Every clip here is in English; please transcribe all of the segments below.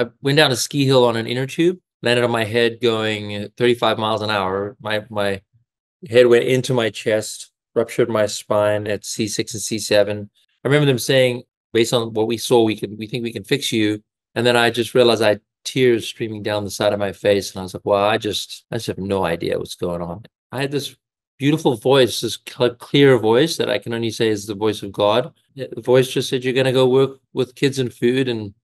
I went down a ski hill on an inner tube, landed on my head going 35 miles an hour. My my head went into my chest, ruptured my spine at C6 and C7. I remember them saying, based on what we saw, we can we think we can fix you. And then I just realized I had tears streaming down the side of my face, and I was like, "Well, I just I just have no idea what's going on." I had this beautiful voice, this clear voice that I can only say is the voice of God. The voice just said, "You're going to go work with kids and food, and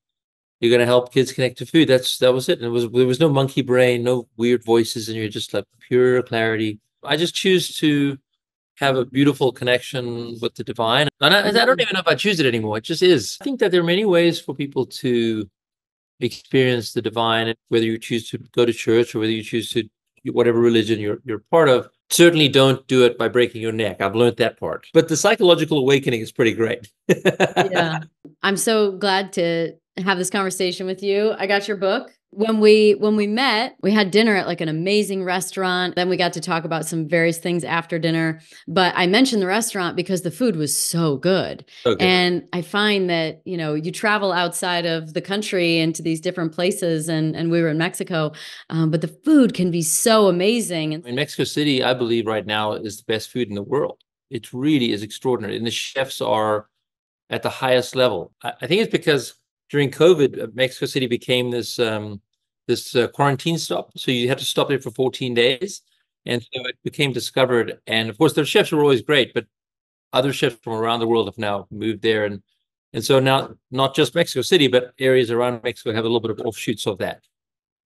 you're going to help kids connect to food." That's that was it. And it was there was no monkey brain, no weird voices, and you're just like pure clarity. I just choose to have a beautiful connection with the divine. And I, I, don't even know if I choose it anymore. It just is. I think that there are many ways for people to experience the divine, whether you choose to go to church or whether you choose to whatever religion you're you're part of. Certainly don't do it by breaking your neck. I've learned that part. But the psychological awakening is pretty great. yeah. I'm so glad to have this conversation with you. I got your book. When we when we met we had dinner at like an amazing restaurant. Then we got to talk about some various things after dinner. But i mentioned the restaurant because the food was so good. Okay. and i find that you know you travel outside of the country into these different places and and we were in mexico um, but the food can be so amazing. In mexico city i believe right now is the best food in the world. It really is extraordinary and the chefs are at the highest level. I, I think it's because during covid uh, mexico city became this um, this uh, quarantine stop. So you had to stop there for 14 days. And so it became discovered. And of course, their chefs were always great, but other chefs from around the world have now moved there. And and so now not just Mexico City, but areas around Mexico have a little bit of offshoots of that.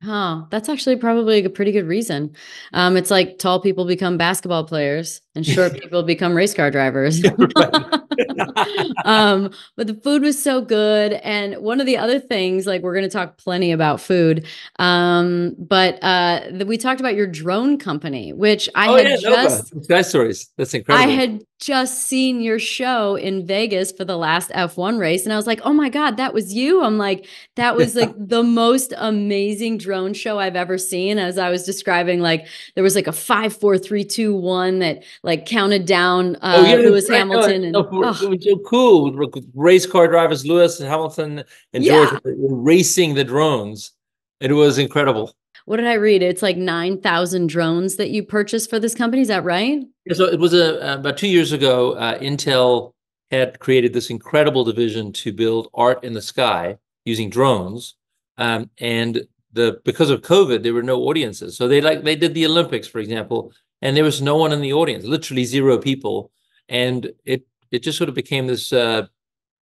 Oh, that's actually probably a pretty good reason. Um, it's like tall people become basketball players and short people become race car drivers. um, but the food was so good. And one of the other things, like we're going to talk plenty about food, um, but uh, the, we talked about your drone company, which I oh, had yeah, just Nova. Sky Stories. That's incredible. I had just seen your show in Vegas for the last F1 race. And I was like, oh my God, that was you. I'm like, that was like the most amazing drone show I've ever seen. As I was describing, like there was like a five, four, three, two, one that like counted down uh, oh, yeah, Lewis right. Hamilton. No, and, no, It was so cool. Race car drivers, Lewis and Hamilton and George were racing the drones. It was incredible what did I read? It's like 9,000 drones that you purchased for this company. Is that right? Yeah, so it was a, about two years ago, uh, Intel had created this incredible division to build art in the sky using drones. Um, and the because of COVID, there were no audiences. So they like they did the Olympics, for example, and there was no one in the audience, literally zero people. And it it just sort of became this uh,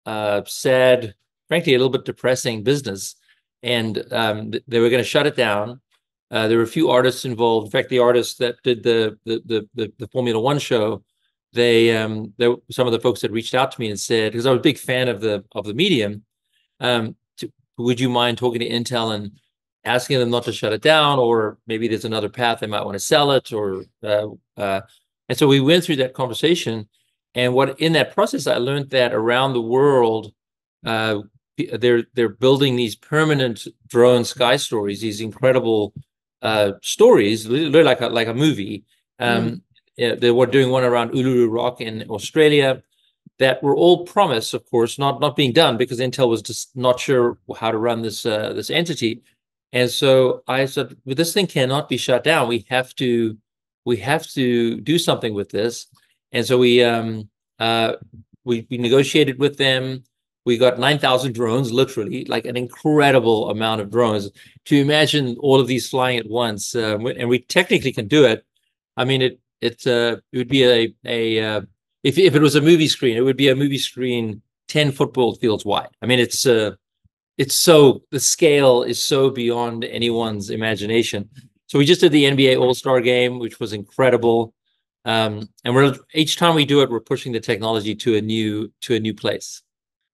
uh, sad, frankly, a little bit depressing business. And um, th- they were going to shut it down. Uh, there were a few artists involved. In fact, the artists that did the the the, the, the Formula One show, they um, some of the folks that reached out to me and said because I was a big fan of the of the medium, um, to, would you mind talking to Intel and asking them not to shut it down, or maybe there's another path they might want to sell it, or uh, uh, and so we went through that conversation. And what in that process, I learned that around the world, uh, they're they're building these permanent drone sky stories, these incredible uh, stories, literally like a, like a movie. Um, mm. they were doing one around Uluru Rock in Australia that were all promised, of course, not not being done because Intel was just not sure how to run this uh, this entity. And so I said, well, this thing cannot be shut down. We have to we have to do something with this. And so we um, uh, we, we negotiated with them we got 9,000 drones, literally, like an incredible amount of drones. To imagine all of these flying at once, uh, and we technically can do it. I mean, it it uh, it would be a a uh, if if it was a movie screen, it would be a movie screen 10 football fields wide. I mean, it's uh, it's so the scale is so beyond anyone's imagination. So we just did the NBA All Star game, which was incredible. Um, and we're each time we do it, we're pushing the technology to a new to a new place.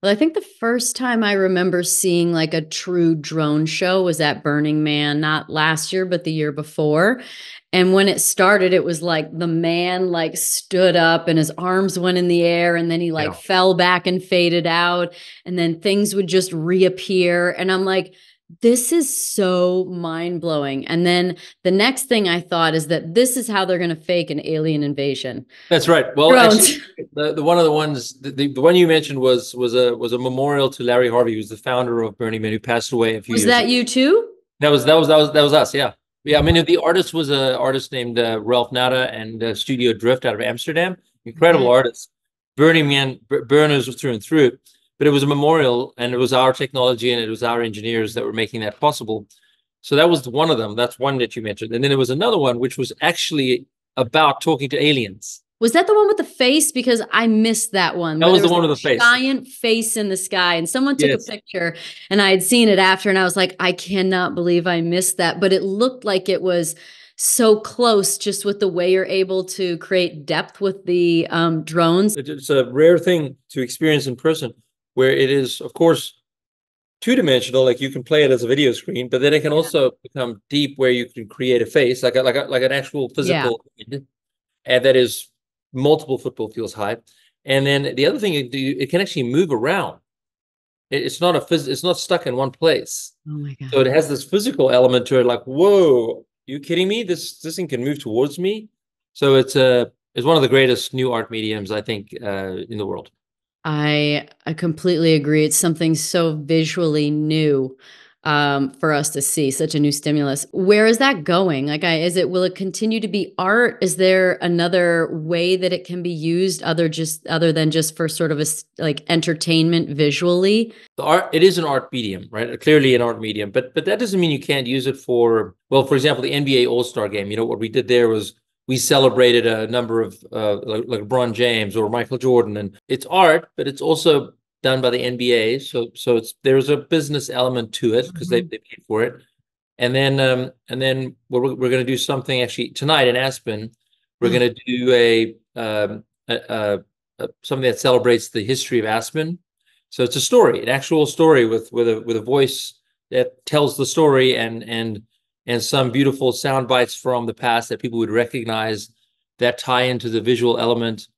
Well, I think the first time I remember seeing like a true drone show was at Burning Man, not last year, but the year before. And when it started, it was like the man like stood up and his arms went in the air and then he like yeah. fell back and faded out. And then things would just reappear. And I'm like, this is so mind blowing. And then the next thing I thought is that this is how they're going to fake an alien invasion. That's right. Well, actually, the, the one of the ones the, the, the, one you mentioned was was a was a memorial to Larry Harvey, who's the founder of Burning Man, who passed away a few was years. Was that ago. you too? That was that was that was that was us. Yeah, yeah. I mean, the artist was an artist named uh, Ralph Nauta and uh, Studio Drift out of Amsterdam. Incredible mm-hmm. artist. Burning Man burners through and through but it was a memorial and it was our technology and it was our engineers that were making that possible. So that was one of them. That's one that you mentioned. And then there was another one, which was actually about talking to aliens. Was that the one with the face? Because I missed that one. That was the one with the face. Giant face in the sky. And someone took yes. a picture and I had seen it after and I was like, I cannot believe I missed that. But it looked like it was so close just with the way you're able to create depth with the um, drones. It's a rare thing to experience in person where it is, of course, two-dimensional, like you can play it as a video screen, but then it can also become deep where you can create a face, like a, like a, like an actual physical, yeah. and that is multiple football fields high. And then the other thing, it, it can actually move around. It, it's not a phys- it's not stuck in one place. Oh my god! So it has this physical element to it. Like, whoa, you kidding me? This this thing can move towards me. So it's a it's one of the greatest new art mediums I think uh, in the world. I I completely agree. It's something so visually new um, for us to see, such a new stimulus. Where is that going? Like, I, is it will it continue to be art? Is there another way that it can be used, other just other than just for sort of a like entertainment visually? The art it is an art medium, right? Clearly an art medium, but but that doesn't mean you can't use it for well, for example, the NBA All Star Game. You know what we did there was we celebrated a number of uh, like, like LeBron James or Michael Jordan, and it's art, but it's also done by the NBA. So so it's there's a business element to it because mm-hmm. they, they paid for it. And then um and then we're we're going to do something actually tonight in Aspen. We're mm-hmm. going to do a, um, a, a something that celebrates the history of Aspen. So it's a story, an actual story with with a with a voice that tells the story and and and some beautiful sound bites from the past that people would recognize that tie into the visual element.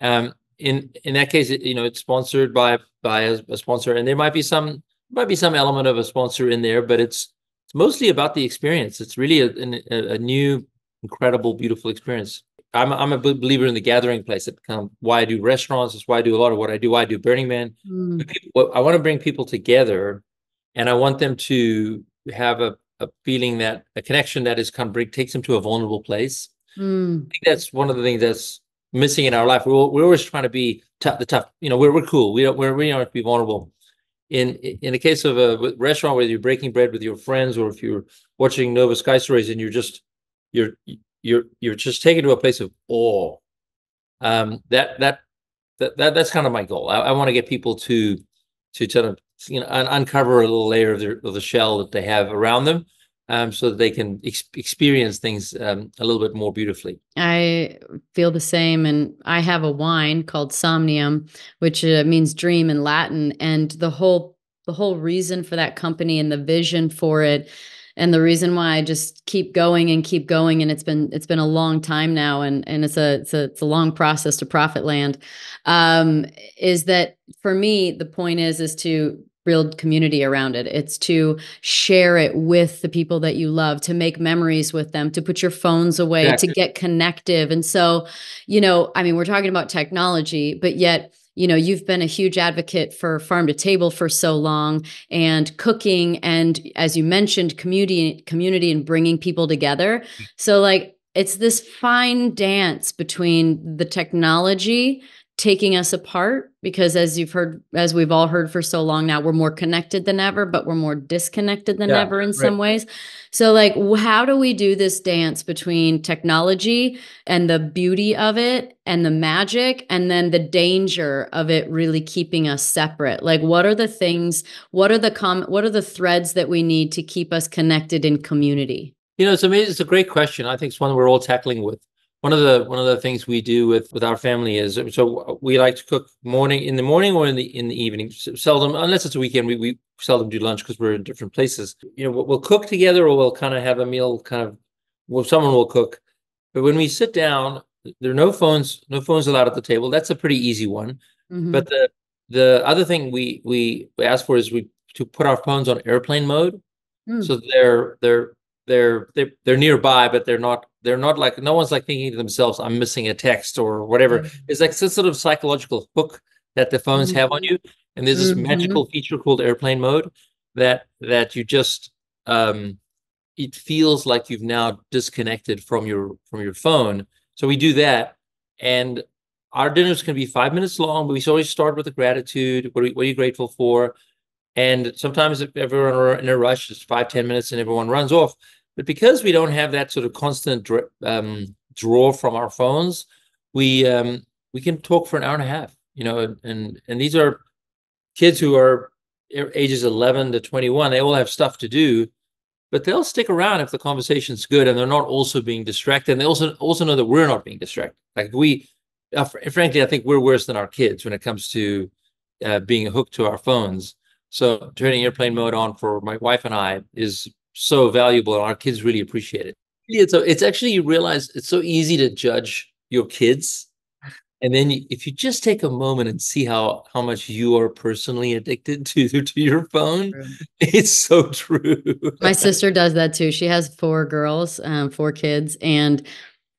Um, in in that case, it, you know, it's sponsored by by a, a, sponsor, and there might be some might be some element of a sponsor in there, but it's it's mostly about the experience. It's really a, a, a new, incredible, beautiful experience. I'm I'm a believer in the gathering place. It's kind of why I do restaurants. It's why I do a lot of what I do. Why I do Burning Man. Mm. I want to bring people together, and I want them to have a a feeling that a connection that is kind of takes them to a vulnerable place. Mm. I think that's one of the things that's missing in our life. We're, we're always trying to be tough, the tough, you know, we're, we're cool. We don't, we're, we don't have to be vulnerable. In, in the case of a restaurant where you're breaking bread with your friends, or if you're watching Nova Sky Stories and you're just, you're, you're, you're just taken to a place of awe. Um, that, that, that, that that's kind of my goal. I, I want to get people to, to sort of you know un- uncover a little layer of, their, of the shell that they have around them um, so that they can ex- experience things um, a little bit more beautifully. I feel the same. And I have a wine called Somnium, which uh, means dream in Latin. And the whole the whole reason for that company and the vision for it and the reason why I just keep going and keep going and it's been it's been a long time now and and it's a it's a it's a long process to profit land um is that for me the point is is to build community around it. It's to share it with the people that you love, to make memories with them, to put your phones away, exactly. to get connective. And so, you know, I mean, we're talking about technology, but yet, you know, you've been a huge advocate for farm to table for so long and cooking and as you mentioned community community and bringing people together. Mm. So like it's this fine dance between the technology taking us apart because as you've heard as we've all heard for so long now we're more connected than ever but we're more disconnected than yeah, ever in right. some ways. So like how do we do this dance between technology and the beauty of it and the magic and then the danger of it really keeping us separate? Like what are the things what are the com what are the threads that we need to keep us connected in community? You know it's amazing it's a great question. I think it's one we're all tackling with one of the one of the things we do with with our family is so we like to cook morning in the morning or in the in the evening. Seldom unless it's a weekend we, we seldom do lunch because we're in different places. You know we'll cook together or we'll kind of have a meal kind of well someone will cook. But when we sit down there are no phones no phones allowed at the table. That's a pretty easy one. Mm-hmm. but the the other thing we we ask for is we to put our phones on airplane mode Mm. So they're they're they're they're they're nearby, but they're not they're not like no one's like thinking to themselves, I'm missing a text or whatever. Mm. It's like some sort of psychological hook that the phones have on Mhm. you. And there's this Mhm. magical feature called airplane mode that that you just um it feels like you've now disconnected from your from your phone. So we do that, and our dinners can be five minutes long, but we always start with a gratitude. What are, you- what are you grateful for? And sometimes if everyone are in a rush, it's five ten minutes, and everyone runs off. But because we don't have that sort of constant um, draw from our phones, we um, we can talk for an hour and a half. You know, and and these are kids who are ages 11 to 21 they all have stuff to do but they'll stick around if the conversation's good and they're not also being distracted and they also also know that we're not being distracted like we uh, frankly i think we're worse than our kids when it comes to uh, being hooked to our phones so turning airplane mode on for my wife and i is so valuable and our kids really appreciate it it's a, it's actually you realize it's so easy to judge your kids and then you, if you just take a moment and see how how much you are personally addicted to to your phone True. it's so true My sister does that too. She has four girls, um, four kids, and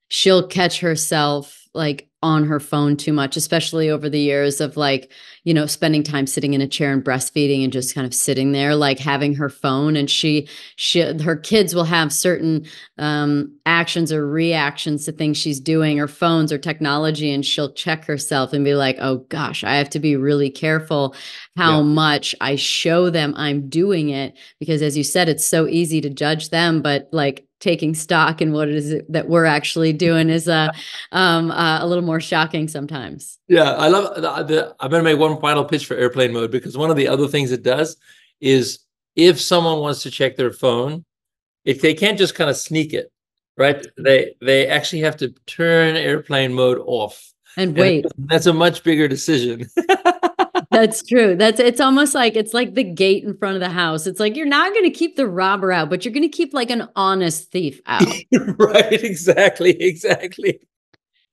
she'll catch herself like on her phone too much, especially over the years of like, you know, spending time sitting in a chair and breastfeeding and just kind of sitting there, like having her phone. And she, she, her kids will have certain um, actions or reactions to things she's doing, or phones or technology, and she'll check herself and be like, "Oh gosh, I have to be really careful how Yeah. much I show them I'm doing it." Because as you said, it's so easy to judge them, but like taking stock in what it is that we're actually doing is uh, um, uh, a little more shocking sometimes. Yeah, I love the, the I'm gonna make one final pitch for airplane mode because one of the other things it does is if someone wants to check their phone, if they can't just kind of sneak it, right? They they actually have to turn airplane mode off. And And wait, that's a much bigger decision. that's true. That's it's almost like it's like the gate in front of the house. It's like you're not going to keep the robber out, but you're going to keep like an honest thief out. right, exactly, exactly.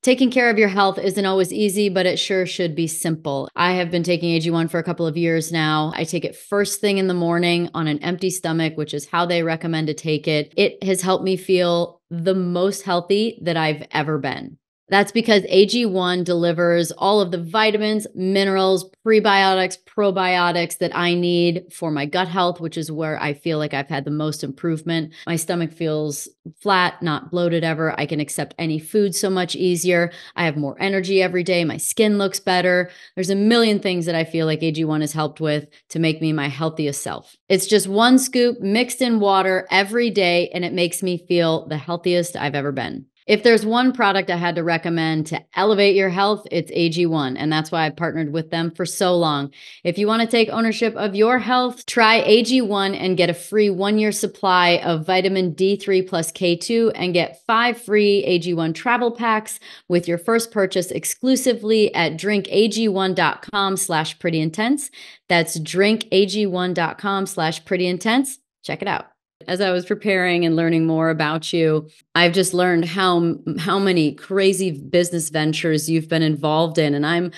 Taking care of your health isn't always easy, but it sure should be simple. I have been taking AG1 for a couple of years now. I take it first thing in the morning on an empty stomach, which is how they recommend to take it. It has helped me feel the most healthy that I've ever been. That's because AG1 delivers all of the vitamins, minerals, prebiotics, probiotics that I need for my gut health, which is where I feel like I've had the most improvement. My stomach feels flat, not bloated ever. I can accept any food so much easier. I have more energy every day. My skin looks better. There's a million things that I feel like AG1 has helped with to make me my healthiest self. It's just one scoop mixed in water every day, and it makes me feel the healthiest I've ever been. If there's one product I had to recommend to elevate your health, it's AG1. And that's why I've partnered with them for so long. If you want to take ownership of your health, try AG1 and get a free one year supply of vitamin D3 plus K2 and get five free AG1 travel packs with your first purchase exclusively at drinkag1.com slash pretty intense. That's drinkag1.com slash pretty intense. Check it out as I was preparing and learning more about you, I've just learned how how many crazy business ventures you've been involved in and I'm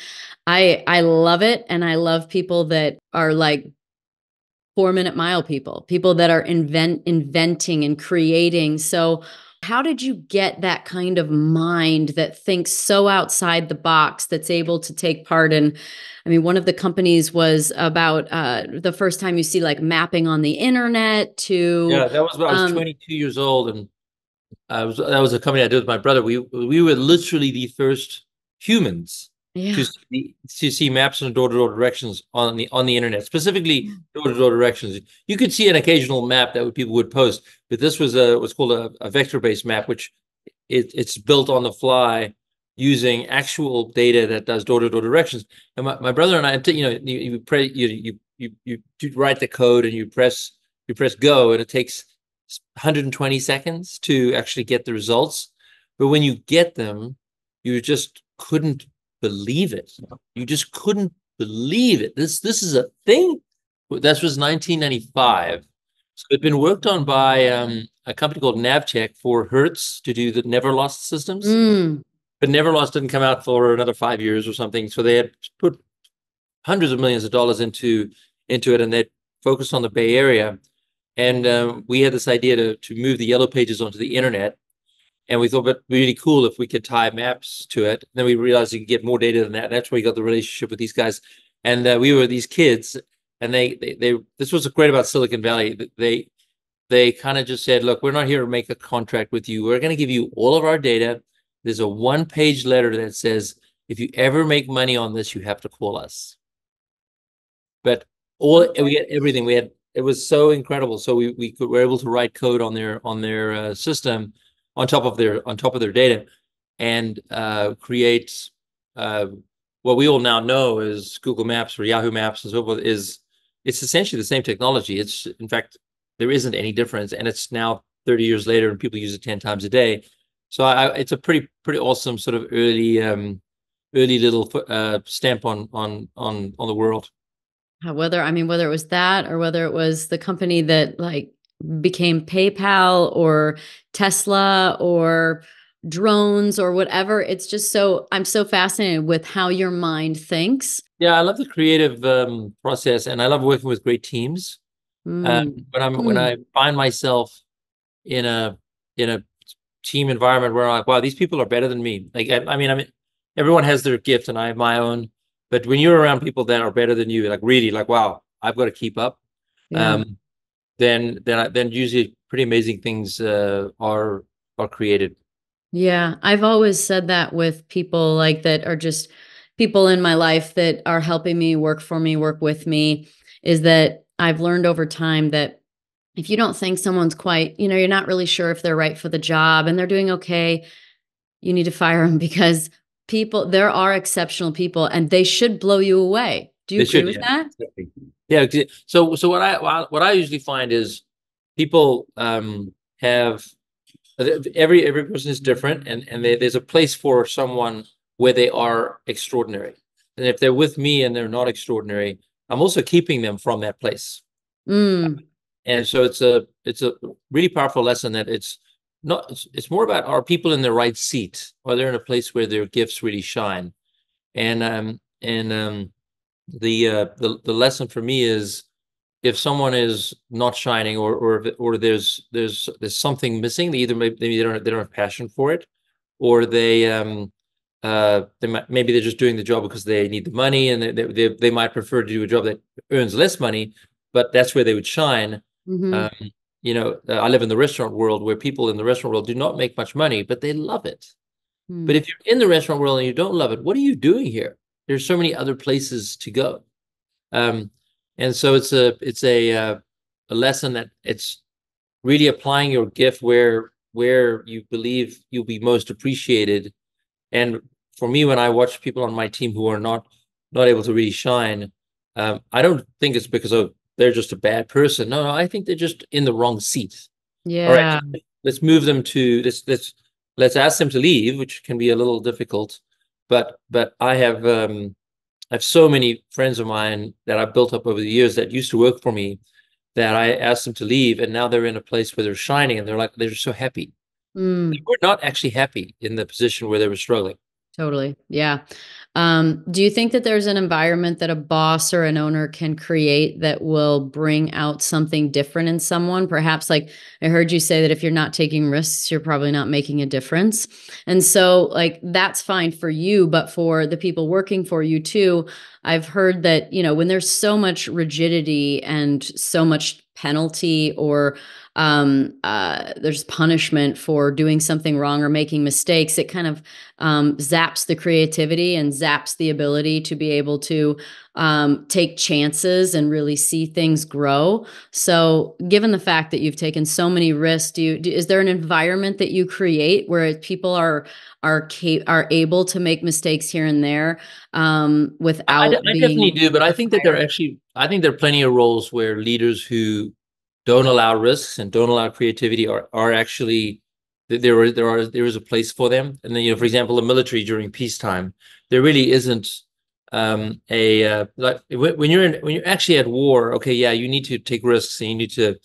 I I love it and I love people that are like 4 minute mile people, people that are invent inventing and creating. So how did you get that kind of mind that thinks so outside the box that's able to take part in I mean, one of the companies was about uh, the first time you see like mapping on the internet to Yeah, that was when I was Um, 22 years old, and I was that was a company I did with my brother. We we were literally the first humans yeah. to see to see maps and door-to-door directions on the on the internet, specifically Mm. door-to-door directions. You could see an occasional map that would, people would post, but this was a what's called a, a vector-based map, which it, it's built on the fly using actual data that does door-to-door directions. And my, my brother and I, you know, you, you pray, you you you you write the code and you press you press go, and it takes 120 seconds to actually get the results. But when you get them, you just couldn't believe it. You just couldn't believe it. This this is a thing. That was 1995. So it'd been worked on by um, a company called Navtech for Hertz to do the Never Lost systems. Mm, But Neverlost didn't come out for another five years or something. So they had put hundreds of millions of dollars into into it, and they focused on the Bay Area. and um, we had this idea to to move the yellow pages onto the internet and we thought it'd be really cool if we could tie maps to it. Then we realized you could get more data than that. And that's where we got the relationship with these guys. And uh, we were these kids and they, they they this was great about silicon valley. They they kind of just said look we're not here to make a contract with you. We're going to give you all of our data. There's a one page letter that says if you ever make money on this you have to call us. But all we had everything. We had it was so incredible. So we we could, were able to write code on their on their uh, system on top of their on top of their data and uh, create uh, what we all now know is Google Maps or Yahoo Maps and so forth is it's essentially the same technology. It's in fact there isn't any difference, and it's now 30 years later, and people use it 10 times a day. So I, it's a pretty pretty awesome sort of early um, early little uh, stamp on on on on the world. Whether I mean whether it was that or whether it was the company that like became PayPal or Tesla or drones or whatever. It's just so I'm so fascinated with how your mind thinks. Yeah, I love the creative um, process, and I love working with great teams. Mm. Um, when I'm mm. when I find myself in a in a team environment where I'm like, wow, these people are better than me. Like, I, I mean, I mean, everyone has their gift, and I have my own. But when you're around people that are better than you, like really, like, wow, I've got to keep up. Yeah. Um, then then then usually pretty amazing things uh, are are created. Yeah, I've always said that with people like that are just people in my life that are helping me work for me, work with me is that I've learned over time that if you don't think someone's quite, you know, you're not really sure if they're right for the job and they're doing okay, you need to fire them because people there are exceptional people and they should blow you away. Do you they agree should, with yeah. that? Yeah. So so what I what I usually find is people um have every every person is different and and they, there's a place for someone where they are extraordinary and if they're with me and they're not extraordinary i'm also keeping them from that place mm. and so it's a it's a really powerful lesson that it's not it's, it's more about are people in the right seat Are they're in a place where their gifts really shine and um and um the uh the, the lesson for me is if someone is not shining or or or there's there's there's something missing, they either maybe they don't they don't have passion for it, or they um uh they might maybe they're just doing the job because they need the money and they they they might prefer to do a job that earns less money, but that's where they would shine. Mm-hmm. Um, you know, uh, I live in the restaurant world where people in the restaurant world do not make much money, but they love it. Mm. But if you're in the restaurant world and you don't love it, what are you doing here? There's so many other places to go. Um, and so it's a it's a uh, a lesson that it's really applying your gift where where you believe you'll be most appreciated. And for me when i watch people on my team who are not not able to really shine um, i don't think it's because of they're just a bad person. No no i think they're just in the wrong seat. Yeah all right let's move them to let's let's let's ask them to leave which can be a little difficult but but i have um I have so many friends of mine that I've built up over the years that used to work for me that I asked them to leave, and now they're in a place where they're shining and they're like they're so happy. Mm. They were not actually happy in the position where they were struggling. Totally. Yeah. Um, do you think that there's an environment that a boss or an owner can create that will bring out something different in someone? Perhaps, like I heard you say that if you're not taking risks, you're probably not making a difference. And so, like, that's fine for you, but for the people working for you too, I've heard that, you know, when there's so much rigidity and so much penalty or um, uh, there's punishment for doing something wrong or making mistakes, it kind of um, zaps the creativity and zaps the ability to be able to um, take chances and really see things grow. So, given the fact that you've taken so many risks, do you do, is there an environment that you create where people are are are able to make mistakes here and there um, without? I, I definitely do, but I think that there are actually I think there are plenty of roles where leaders who don't allow risks and don't allow creativity are are actually there are there are there is a place for them. And then you know, for example, the military during peacetime, there really isn't um, a uh, like when you're in when you're actually at war. Okay, yeah, you need to take risks and you need to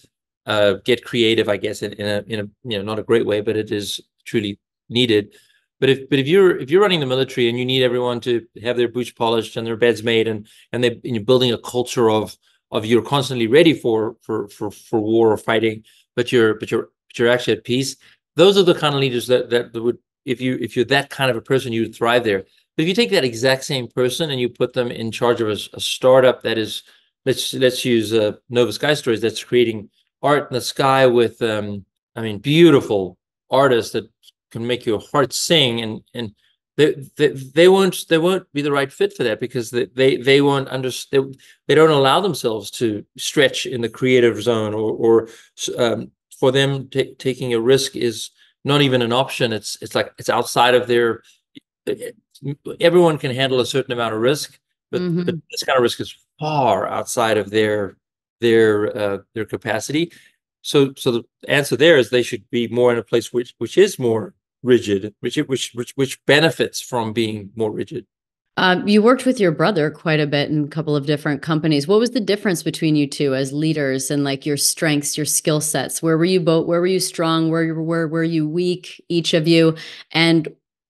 uh, get creative. I guess in, in a in a you know not a great way, but it is truly needed. But if but if you're if you're running the military and you need everyone to have their boots polished and their beds made and and they and you're building a culture of of you're constantly ready for for for for war or fighting, but you're but you're but you're actually at peace. Those are the kind of leaders that that would if you if you're that kind of a person, you would thrive there. But if you take that exact same person and you put them in charge of a, a startup that is let's let's use uh, Nova Sky Stories that's creating art in the sky with um I mean beautiful artists that can make your heart sing and and they, they, they won't they won't be the right fit for that because they they, they won't understand they don't allow themselves to stretch in the creative zone or or um, for them taking a risk is not even an option it's it's like it's outside of their everyone can handle a certain amount of risk but, mm-hmm. but this kind of risk is far outside of their their uh, their capacity so so the answer there is they should be more in a place which which is more rigid, which which which which benefits from being more rigid. Um, you worked with your brother quite a bit in a couple of different companies. What was the difference between you two as leaders and like your strengths, your skill sets? Where were you both? Where were you strong? Where where were you weak? Each of you, and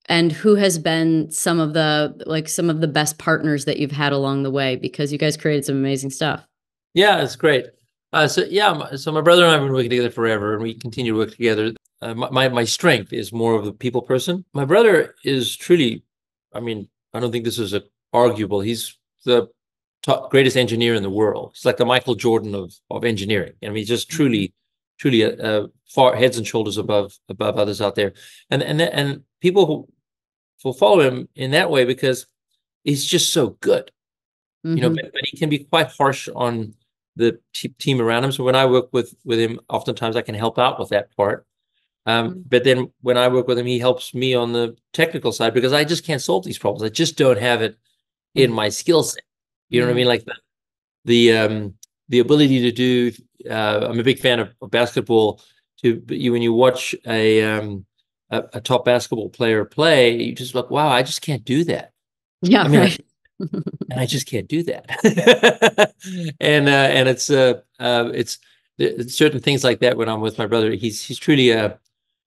and who has been some of the like some of the best partners that you've had along the way? Because you guys created some amazing stuff. Yeah, it's great. Uh, so yeah, so my brother and I have been working together forever, and we continue to work together uh, my my strength is more of the people person. My brother is truly, I mean, I don't think this is a arguable. He's the top, greatest engineer in the world. He's like the Michael Jordan of of engineering. I mean, he's just mm-hmm. truly, truly a, uh, uh, far heads and shoulders above above others out there. And and and people who will follow him in that way because he's just so good. Mm-hmm. You know, mm-hmm. but, but, he can be quite harsh on the t- team around him. So when I work with with him, oftentimes I can help out with that part. Um, mm-hmm. but then when I work with him, he helps me on the technical side because I just can't solve these problems. I just don't have it in mm-hmm. my skill set. You know what I mean? Like the the um, the ability to do. Uh, I'm a big fan of, of basketball. To you when you watch a, um, a, a top basketball player play, you just look, wow, I just can't do that. Yeah, I mean, right. I, and I just can't do that. and uh, and it's uh, uh it's certain things like that when I'm with my brother. He's he's truly a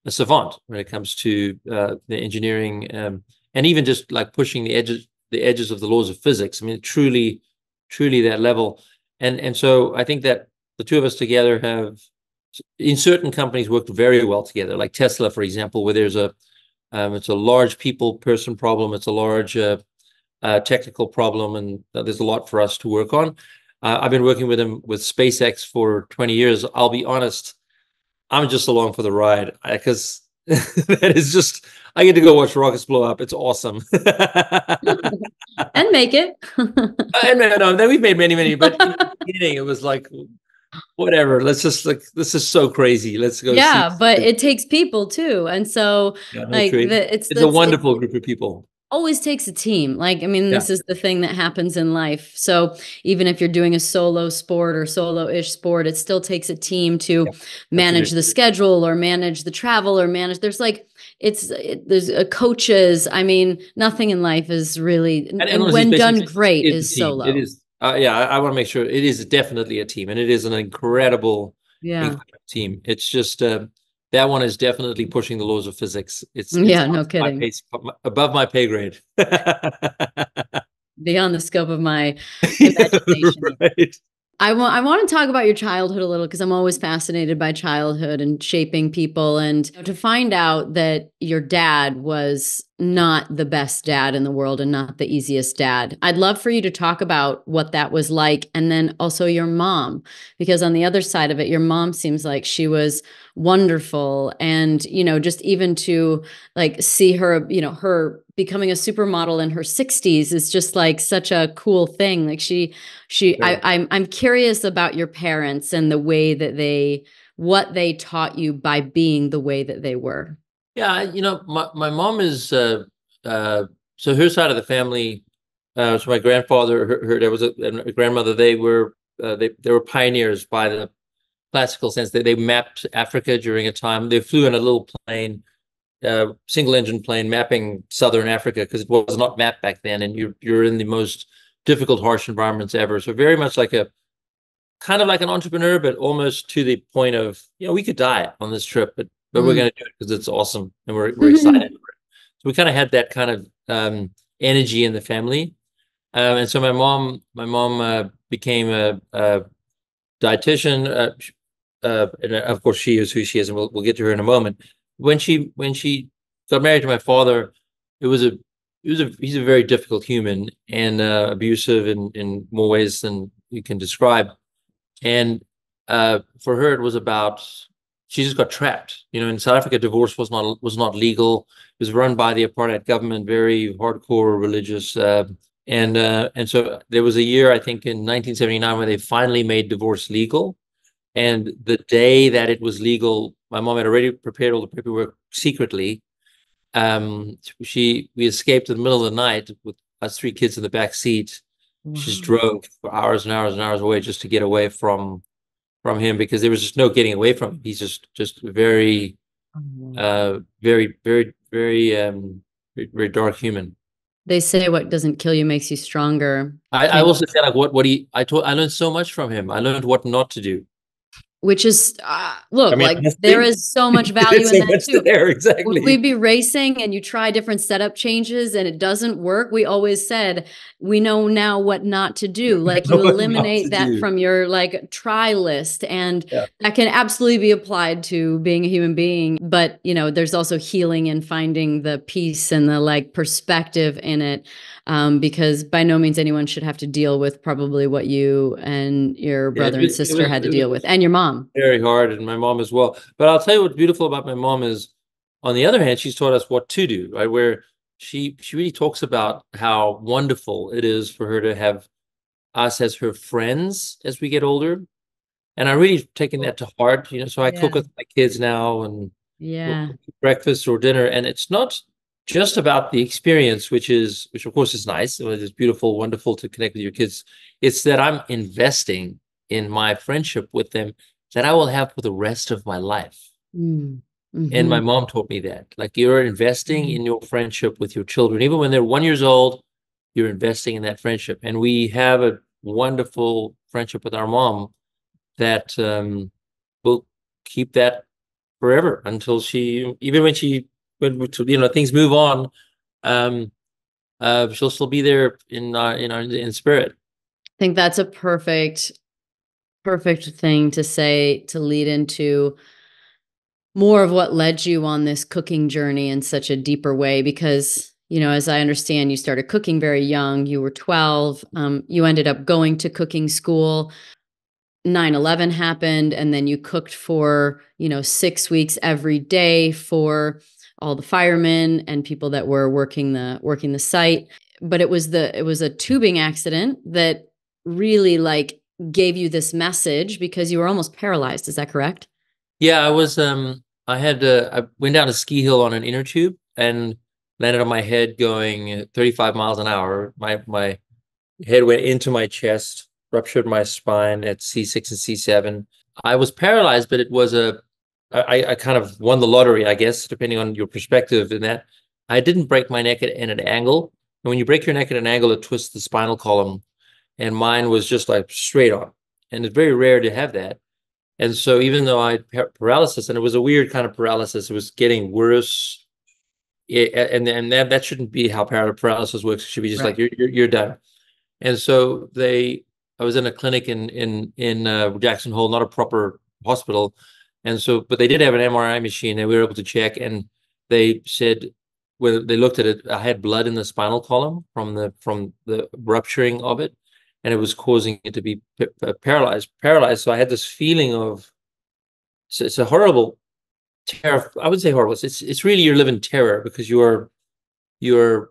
a savant when it comes to uh, the engineering um, and even just like pushing the edges the edges of the laws of physics. I mean, truly, truly that level. And and so I think that the two of us together have, in certain companies, worked very well together. Like Tesla, for example, where there's a um, it's a large people person problem. It's a large uh, uh, technical problem, and there's a lot for us to work on. Uh, I've been working with him with SpaceX for 20 years. I'll be honest, I'm just along for the ride because that is just I get to go watch rockets blow up. It's awesome. and make it. and no, then we've made many, many, but in the beginning it was like whatever. Let's just like this is so crazy. Let's go. Yeah, but it takes people too. And so yeah, like the, it's it's a wonderful group of people always takes a team. Like, I mean, yeah. this is the thing that happens in life. So even if you're doing a solo sport or solo-ish sport, it still takes a team to yeah. manage the schedule or manage the travel or manage. There's like it's it, there's a coaches. I mean, nothing in life is really and, and when done great is solo. It is. Uh, yeah, I, I want to make sure it is definitely a team, and it is an incredible, yeah. incredible team. It's just. Uh, that one is definitely pushing the laws of physics. It's, it's yeah, no kidding. Pace, above my pay grade. Beyond the scope of my imagination. right. I want I want to talk about your childhood a little because I'm always fascinated by childhood and shaping people and to find out that your dad was not the best dad in the world and not the easiest dad. I'd love for you to talk about what that was like and then also your mom because on the other side of it your mom seems like she was wonderful and you know just even to like see her you know her becoming a supermodel in her 60s is just like such a cool thing like she she yeah. I, I'm I'm curious about your parents and the way that they what they taught you by being the way that they were yeah you know my, my mom is uh uh so her side of the family uh so my grandfather her, her there was a, a grandmother they were uh, they, they were pioneers by the classical sense. They, they mapped Africa during a time. They flew in a little plane, uh, single engine plane, mapping southern Africa because it was not mapped back then, and you're you're in the most difficult, harsh environments ever. So very much like a kind of like an entrepreneur, but almost to the point of you know we could die on this trip, but but mm. we're going to do it because it's awesome and we're we're excited. So we kind of had that kind of um, energy in the family. Um, and so my mom, my mom uh, became a, a dietitian. Uh, uh, and uh, of course, she is who she is, and we'll, we'll get to her in a moment. When she when she got married to my father, it was a he was a he's a very difficult human and uh, abusive in in more ways than you can describe. And uh, for her, it was about she just got trapped. You know, in South Africa, divorce was not was not legal. It was run by the apartheid government, very hardcore religious. Uh, and uh, and so there was a year, I think, in 1979, where they finally made divorce legal. And the day that it was legal, my mom had already prepared all the paperwork secretly. Um, she we escaped in the middle of the night with us three kids in the back seat. Wow. She just drove for hours and hours and hours away just to get away from from him because there was just no getting away from him. He's just just very, oh, uh, very very very um very dark human. They say what doesn't kill you makes you stronger. I, I also say like what what he I told I learned so much from him. I learned what not to do which is uh, look I mean, like there is so much value in that too. There, exactly. we'd be racing and you try different setup changes and it doesn't work. We always said we know now what not to do. Like you eliminate that do. from your like try list, and yeah. that can absolutely be applied to being a human being. But you know, there's also healing and finding the peace and the like perspective in it um, because by no means anyone should have to deal with probably what you and your brother yeah, and sister was, had to deal with, and your mom. Very hard, and my mom as well. But I'll tell you what's beautiful about my mom is, on the other hand, she's taught us what to do, right? Where she she really talks about how wonderful it is for her to have us as her friends as we get older. And I really taken that to heart, you know. So I yeah. cook with my kids now and yeah, breakfast or dinner, and it's not just about the experience, which is, which of course is nice. It's beautiful, wonderful to connect with your kids. It's that I'm investing in my friendship with them that I will have for the rest of my life. Mm. Mm-hmm. And my mm-hmm. mom taught me that. Like you're investing mm-hmm. in your friendship with your children, even when they're one years old, you're investing in that friendship. And we have a wonderful friendship with our mom that um, will keep that forever until she, even when she when you know things move on, um, uh, she'll still be there in uh, in our in spirit. I think that's a perfect, perfect thing to say to lead into more of what led you on this cooking journey in such a deeper way because you know as i understand you started cooking very young you were 12 um, you ended up going to cooking school. 9-11 happened and then you cooked for you know six weeks every day for all the firemen and people that were working the working the site. But it was the it was a tubing accident that really like gave you this message because you were almost paralyzed is that correct yeah i was um i had to i went down a ski hill on an inner tube and landed on my head going 35 miles an hour my my head went into my chest ruptured my spine at c6 and c7 i was paralyzed but it was a I, I kind of won the lottery, I guess, depending on your perspective in that I didn't break my neck at, at an angle. And when you break your neck at an angle, it twists the spinal column. And mine was just like straight on. And it's very rare to have that. And so even though I had paralysis, and it was a weird kind of paralysis, it was getting worse. It, and and that, that shouldn't be how paralysis works. It should be just right. like you're, you're, you're done. And so they, I was in a clinic in in in uh, Jackson Hole, not a proper hospital, and so, but they did have an MRI machine and we were able to check and they said when they looked at it, I had blood in the spinal column from the from the rupturing of it, and it was causing it to be paralyzed. Paralyzed. So I had this feeling of it's, it's a horrible terror. I would say horrible. It's it's really you're living terror because you're you're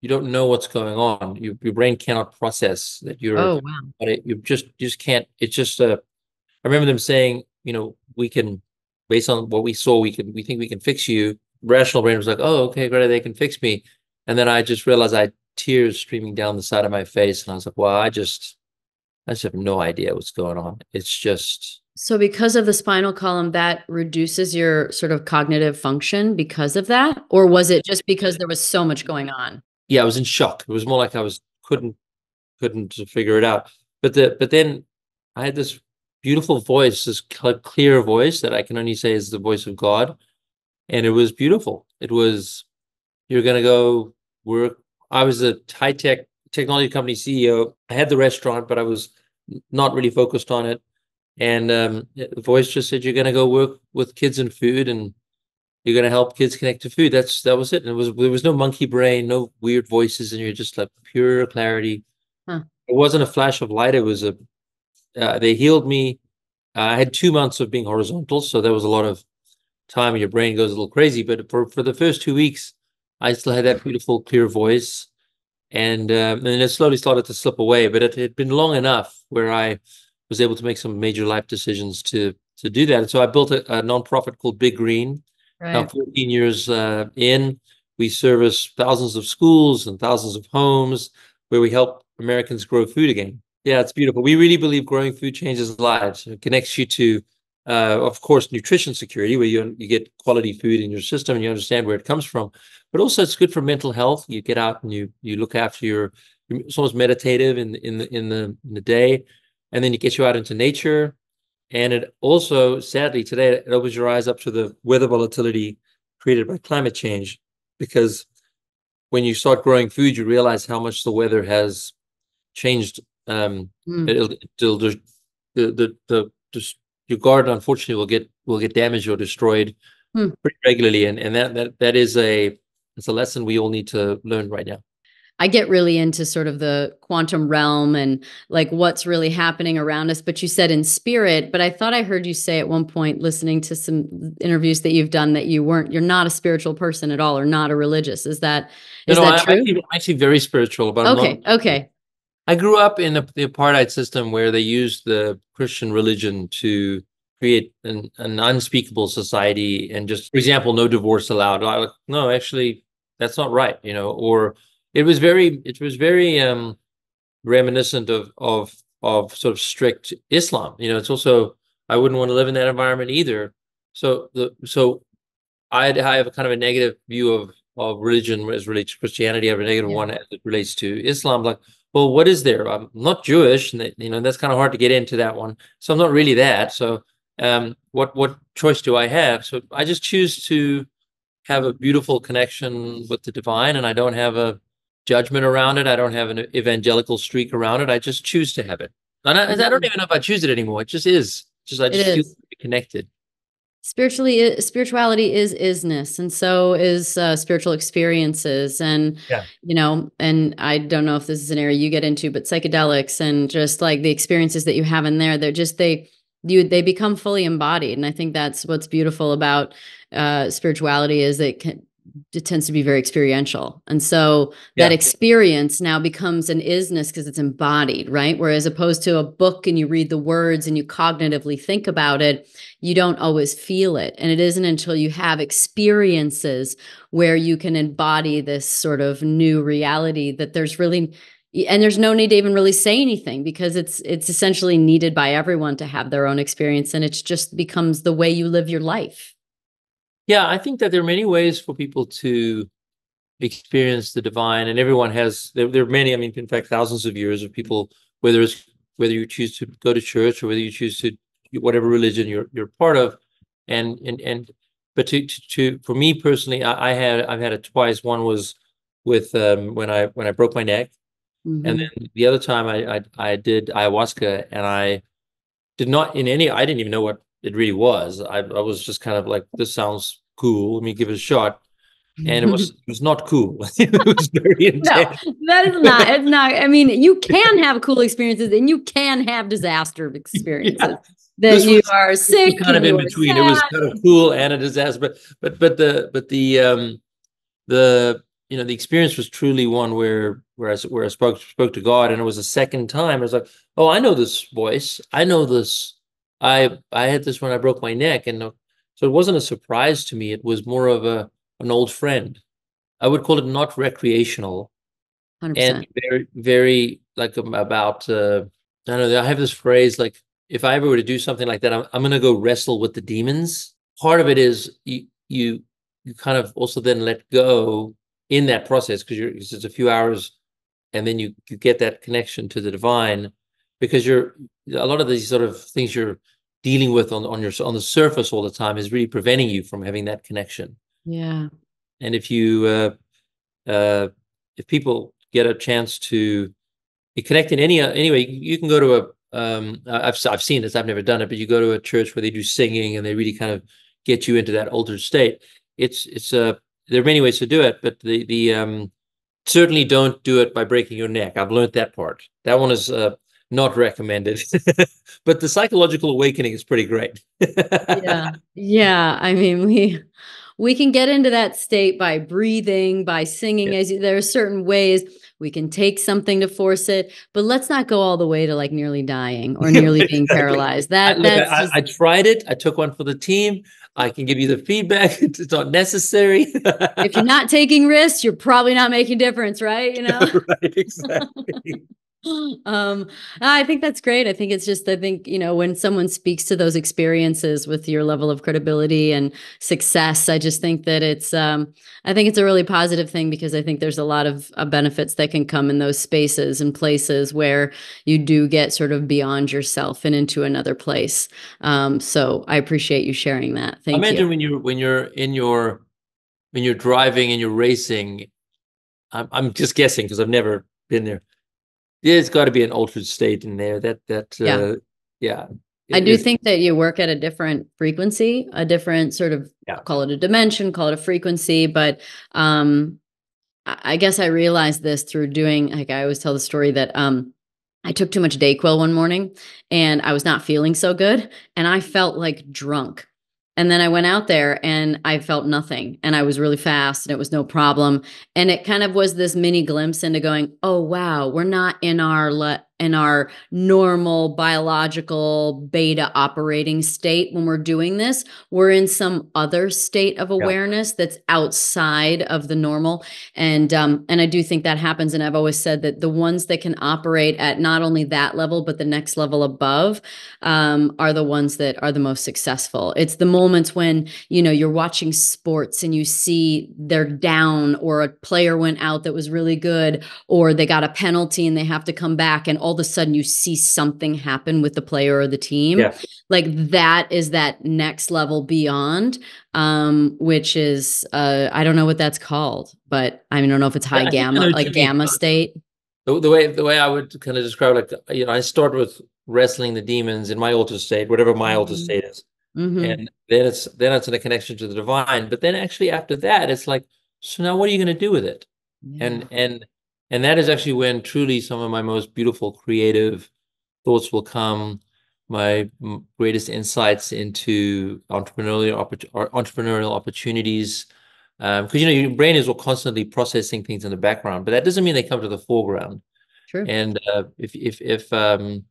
you don't know what's going on. You, your brain cannot process that you're. Oh wow! But it, you just you just can't. It's just a. I remember them saying, you know, we can, based on what we saw, we can, we think we can fix you. Rational brain was like, oh, okay, great, they can fix me. And then I just realized I tears streaming down the side of my face. And I was like, well, I just, I just have no idea what's going on. It's just. So, because of the spinal column, that reduces your sort of cognitive function because of that? Or was it just because there was so much going on? Yeah, I was in shock. It was more like I was couldn't couldn't figure it out. But the but then I had this beautiful voice, this clear voice that I can only say is the voice of God. And it was beautiful. It was, you're going to go work. I was a high tech technology company CEO. I had the restaurant, but I was not really focused on it. And um, the voice just said, "You're going to go work with kids and food, and you're going to help kids connect to food." That's that was it. And it was there was no monkey brain, no weird voices, and you're just like pure clarity. Huh. It wasn't a flash of light. It was a. Uh, they healed me. I had two months of being horizontal, so there was a lot of time, your brain goes a little crazy. But for for the first two weeks, I still had that beautiful, clear voice and um, and it slowly started to slip away. But it had been long enough where I was able to make some major life decisions to to do that. And so I built a, a nonprofit called Big Green. Right. Now, 14 years uh, in, we service thousands of schools and thousands of homes where we help Americans grow food again. Yeah, it's beautiful. We really believe growing food changes lives. It connects you to, uh, of course, nutrition security, where you you get quality food in your system and you understand where it comes from. But also, it's good for mental health. You get out and you you look after your. It's almost meditative in in the in the in the day, and then it gets you out into nature. And it also, sadly, today it opens your eyes up to the weather volatility created by climate change, because when you start growing food, you realize how much the weather has changed. Um, Mm. it'll, it'll the the the, the just your garden unfortunately will get will get damaged or destroyed Hmm. pretty regularly, and and that that that is a it's a lesson we all need to learn right now. I get really into sort of the quantum realm and like what's really happening around us. But you said in spirit, but I thought I heard you say at one point, listening to some interviews that you've done, that you weren't, you're not a spiritual person at all or not a religious. Is that, is no, no, that I, true? I'm actually, actually very spiritual, but I'm okay. not, Okay. I grew up in a, the apartheid system where they used the Christian religion to create an, an unspeakable society and just, for example, no divorce allowed. No, actually, that's not right, you know. Or it was very, it was very um, reminiscent of of of sort of strict Islam. You know, it's also I wouldn't want to live in that environment either. So the so I I have a kind of a negative view of of religion as relates to Christianity. I have a negative Yeah. one as it relates to Islam. Like well, what is there? I'm not Jewish, and that, you know that's kind of hard to get into that one. So I'm not really that. So, um, what what choice do I have? So I just choose to have a beautiful connection with the divine, and I don't have a judgment around it. I don't have an evangelical streak around it. I just choose to have it, and I, I don't even know if I choose it anymore. It just is. Just I just feel connected. spiritually spirituality is isness and so is uh, spiritual experiences and Yeah. you know and i don't know if this is an area you get into but psychedelics and just like the experiences that you have in there they're just they you they become fully embodied and i think that's what's beautiful about uh spirituality is it can it tends to be very experiential and so that experience now becomes an isness because it's embodied right whereas opposed to a book and you read the words and you cognitively think about it you don't always feel it. And it isn't until you have experiences where you can embody this sort of new reality that there's really and there's no need to even really say anything because it's it's essentially needed by everyone to have their own experience and it's just becomes the way you live your life. Yeah, I think that there are many ways for people to experience the divine, and everyone has. There, there are many. I mean, in fact, thousands of years of people, whether it's whether you choose to go to church or whether you choose to whatever religion you're you're part of, and and and. But to to, to for me personally, I, I had I've had it twice. One was with um, when I when I broke my neck, Mhm. and then the other time I, I I did ayahuasca and I did not in any I didn't even know what it really was. I I was just kind of like this sounds cool. Let me give it a shot. And it was it was not cool. it was very intense. no, that is not. It's not. I mean, you can have cool experiences and you can have disaster experiences Yeah. that This you was- are sick. kind of in between. It was kind of cool and a disaster. But but but the but the um the you know the experience was truly one where where I where I spoke spoke to God and it was the second time. I was like, oh, I know this voice. I know this. I I had this when I broke my neck, and uh, so it wasn't a surprise to me. It was more of a an old friend. I would call it not recreational 100%. and very very like um, about uh I don't know I have this phrase like if I ever were to do something like that I'm, I'm gonna go wrestle with the demons part of it is you you you kind of also then let go in that process because you're 'cause it's a few hours and then you you get that connection to the divine because you're a lot of these sort of things you're dealing with on on your on the surface all the time is really preventing you from having that connection yeah. and if you uh, uh, if people get a chance to connect in any anyway, you can go to a, um, I've I've seen this. I've never done it, but you go to a church where they do singing and they really kind of get you into that altered state. It's it's a uh, there are many ways to do it, but the the um certainly don't do it by breaking your neck. I've learned that part. That one is uh, not recommended. but the psychological awakening is pretty great. yeah. Yeah. I mean, we we can get into that state by breathing, by singing yeah. as you, there are certain ways we can take something to force it, but let's not go all the way to like nearly dying or nearly being paralyzed. That I, that's I, just... I, I tried it. I took one for the team. I can give you the feedback. It's not necessary. if you're not taking risks, you're probably not making difference, right? You know, right? Exactly. um i think that's great. I think it's just i think you know when someone speaks to those experiences with your level of credibility and success i just think that it's um i think it's a really positive thing because i think there's a lot of uh, benefits that can come in those spaces and places where you do get sort of beyond yourself and into another place. Um so i appreciate you sharing that. Thank imagine you when you're when you're in your when you're driving and you're racing i'm, I'm just guessing because i've never been there there's got to be an altered state in there that that yeah, uh, yeah. I do think that you work at a different frequency, a different sort of yeah. call it a dimension, call it a frequency, but um I guess I realized this through doing like I always tell the story that um I took too much Dayquil one morning and I was not feeling so good and I felt like drunk and then I went out there and I felt nothing and I was really fast and it was no problem. And it kind of was this mini glimpse into going, oh, wow, we're not in our le- in our normal biological beta operating state when we're doing this. We're in some other state of awareness yeah. that's outside of the normal. And um, and I do think that happens. And I've always said that the ones that can operate at not only that level, but the next level above um, are the ones that are the most successful. It's the moments when, you know, you're watching sports and you see they're down or a player went out that was really good or they got a penalty and they have to come back and all of a sudden you see something happen with the player or the team yeah. like that is that next level beyond um which is uh i don't know what that's called but i, mean, I don't know if it's high gamma like gamma state the, the way the way i would kind of describe like you know i start with wrestling the demons in my altered state whatever my mm-hmm. altered state is mm-hmm. and then it's then it's in a connection to the divine but then actually after that it's like so now what are you going to do with it yeah. and and and that is actually when truly some of my most beautiful creative thoughts will come my greatest insights into entrepreneurial entrepreneurial opportunities because um, you know your brain is all constantly processing things in the background but that doesn't mean they come to the foreground True. and uh, if if if um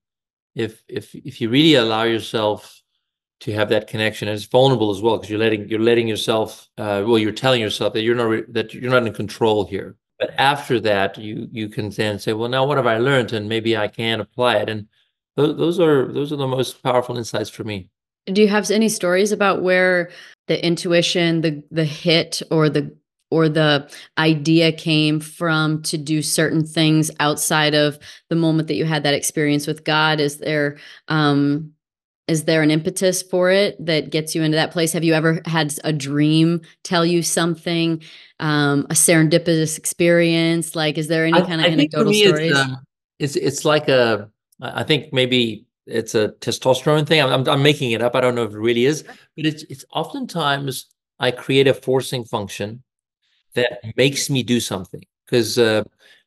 if if if you really allow yourself to have that connection and it's vulnerable as well because you're letting you're letting yourself uh, well you're telling yourself that you're not that you're not in control here but after that, you you can then say, well, now what have I learned, and maybe I can apply it. And th- those are those are the most powerful insights for me. Do you have any stories about where the intuition, the the hit, or the or the idea came from to do certain things outside of the moment that you had that experience with God? Is there um, is there an impetus for it that gets you into that place? Have you ever had a dream tell you something um, a serendipitous experience? Like is there any kind of I anecdotal stories it's, um, it's, it's like a i think maybe it's a testosterone thing. I'm, I'm making it up. I don't know if it really is but it's it's oftentimes i create a forcing function that makes me do something. Because uh,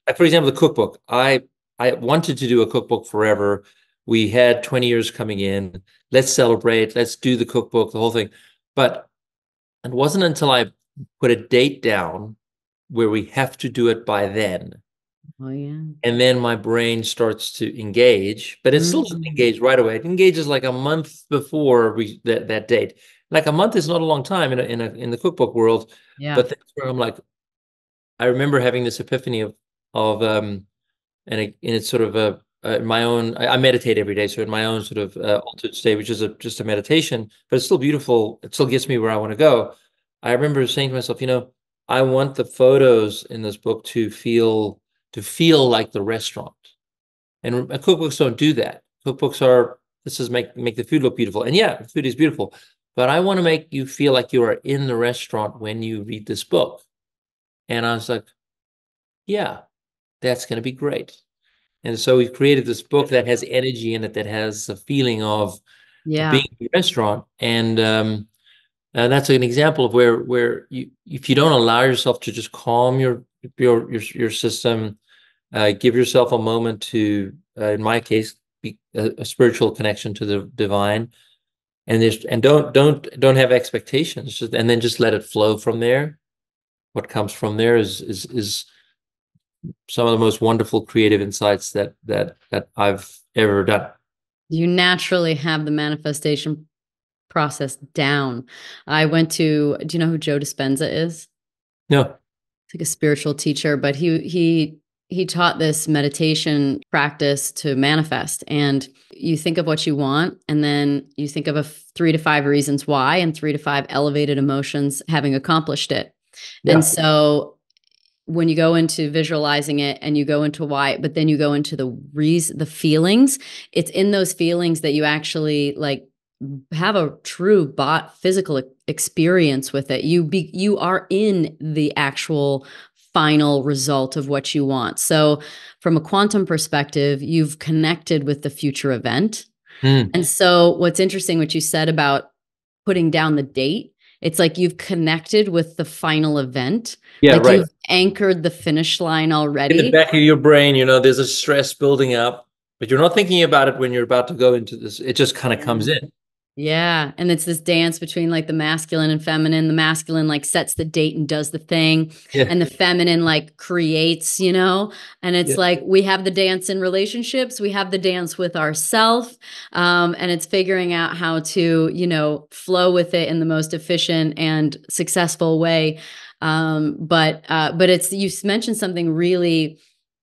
like for example the cookbook. I i wanted to do a cookbook forever we had 20 years coming in. Let's celebrate. Let's do the cookbook the whole thing. But it wasn't until i put a date down where we have to do it by then. Oh yeah. And then my brain starts to engage but it mm-hmm. still doesn't mm. engage right away. It engages like a month before we that, that date. Like a month is not a long time in a, in a in the cookbook world yeah. but that's where i'm like i remember having this epiphany of of um and, it, and it's sort of a uh, my own I, I, meditate every day so in my own sort of uh, altered state which is a, just a meditation but it's still beautiful. It still gets me where i want to go. I remember saying to myself you know i want the photos in this book to feel to feel like the restaurant. And cookbooks don't do that. Cookbooks are this is make make the food look beautiful. And yeah food is beautiful but i want to make you feel like you are in the restaurant when you read this book. And i was like yeah that's going to be great And so we've created this book that has energy in it, that has a feeling of Yeah. being in a restaurant. And um, and that's an example of where where you if you don't allow yourself to just calm your your your, your system, uh, give yourself a moment to, uh, in my case, be a, a spiritual connection to the divine, and just and don't don't don't have expectations, just and then just let it flow from there. What comes from there is is is some of the most wonderful creative insights that that that I've ever done. you naturally have the manifestation process down. I went to, do you know who Joe Dispenza is? No, It's like a spiritual teacher, but he he he taught this meditation practice to manifest and you think of what you want and then you think of a f- 3 to 5 reasons why and 3 to 5 elevated emotions having accomplished it. Yeah. And so when you go into visualizing it and you go into why, but then you go into the reason, the feelings, it's in those feelings that you actually like have a true bot physical experience with it. You be you are in the actual final result of what you want. So from a quantum perspective, you've connected with the future event. Hmm. And so what's interesting what you said about putting down the date, it's like you've connected with the final event yeah, like right. you've anchored the finish line already. in the back of your brain, you know, there's a stress building up, but you're not thinking about it when you're about to go into this. It just kind of comes in. Yeah. And it's this dance between like the masculine and feminine. The masculine like sets the date and does the thing, Yeah. and the feminine like creates, you know? And it's Yeah. like we have the dance in relationships, we have the dance with ourself. Um, and it's figuring out how to, you know, flow with it in the most efficient and successful way. Um, but uh, but it's you mentioned something really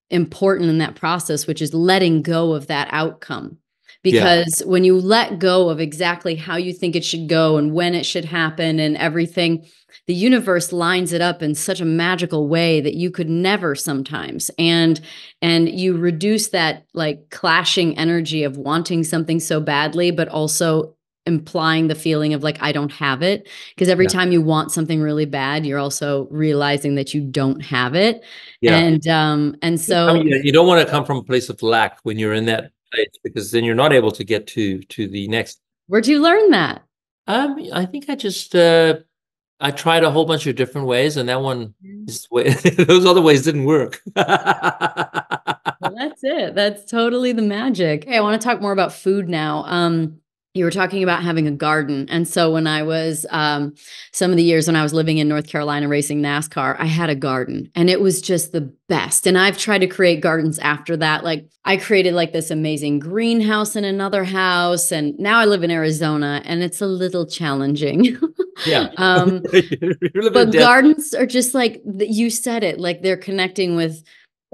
important in that process, which is letting go of that outcome. Yeah. Because when you let go of exactly how you think it should go and when it should happen and everything, the universe lines it up in such a magical way that you could never sometimes. And and you reduce that like clashing energy of wanting something so badly, but also implying the feeling of like I don't have it because every Yeah. time you want something really bad you're also realizing that you don't have it Yeah. and um and so I mean, you don't want to come from a place of lack when you're in that place because then you're not able to get to to the next. where'd you learn that? Um, I think I just uh, I tried a whole bunch of different ways, and that one is way, those other ways didn't work. well, that's it. That's totally the magic. Hey i want to talk more about food now. Um you were talking about having a garden. And so when i was um some of the years when i was living in north carolina racing nascar i had a garden and it was just the best. And i've tried to create gardens after that. Like i created like this amazing greenhouse in another house and now i live in arizona and it's a little challenging. Yeah. um but gardens are just like you said it like they're connecting with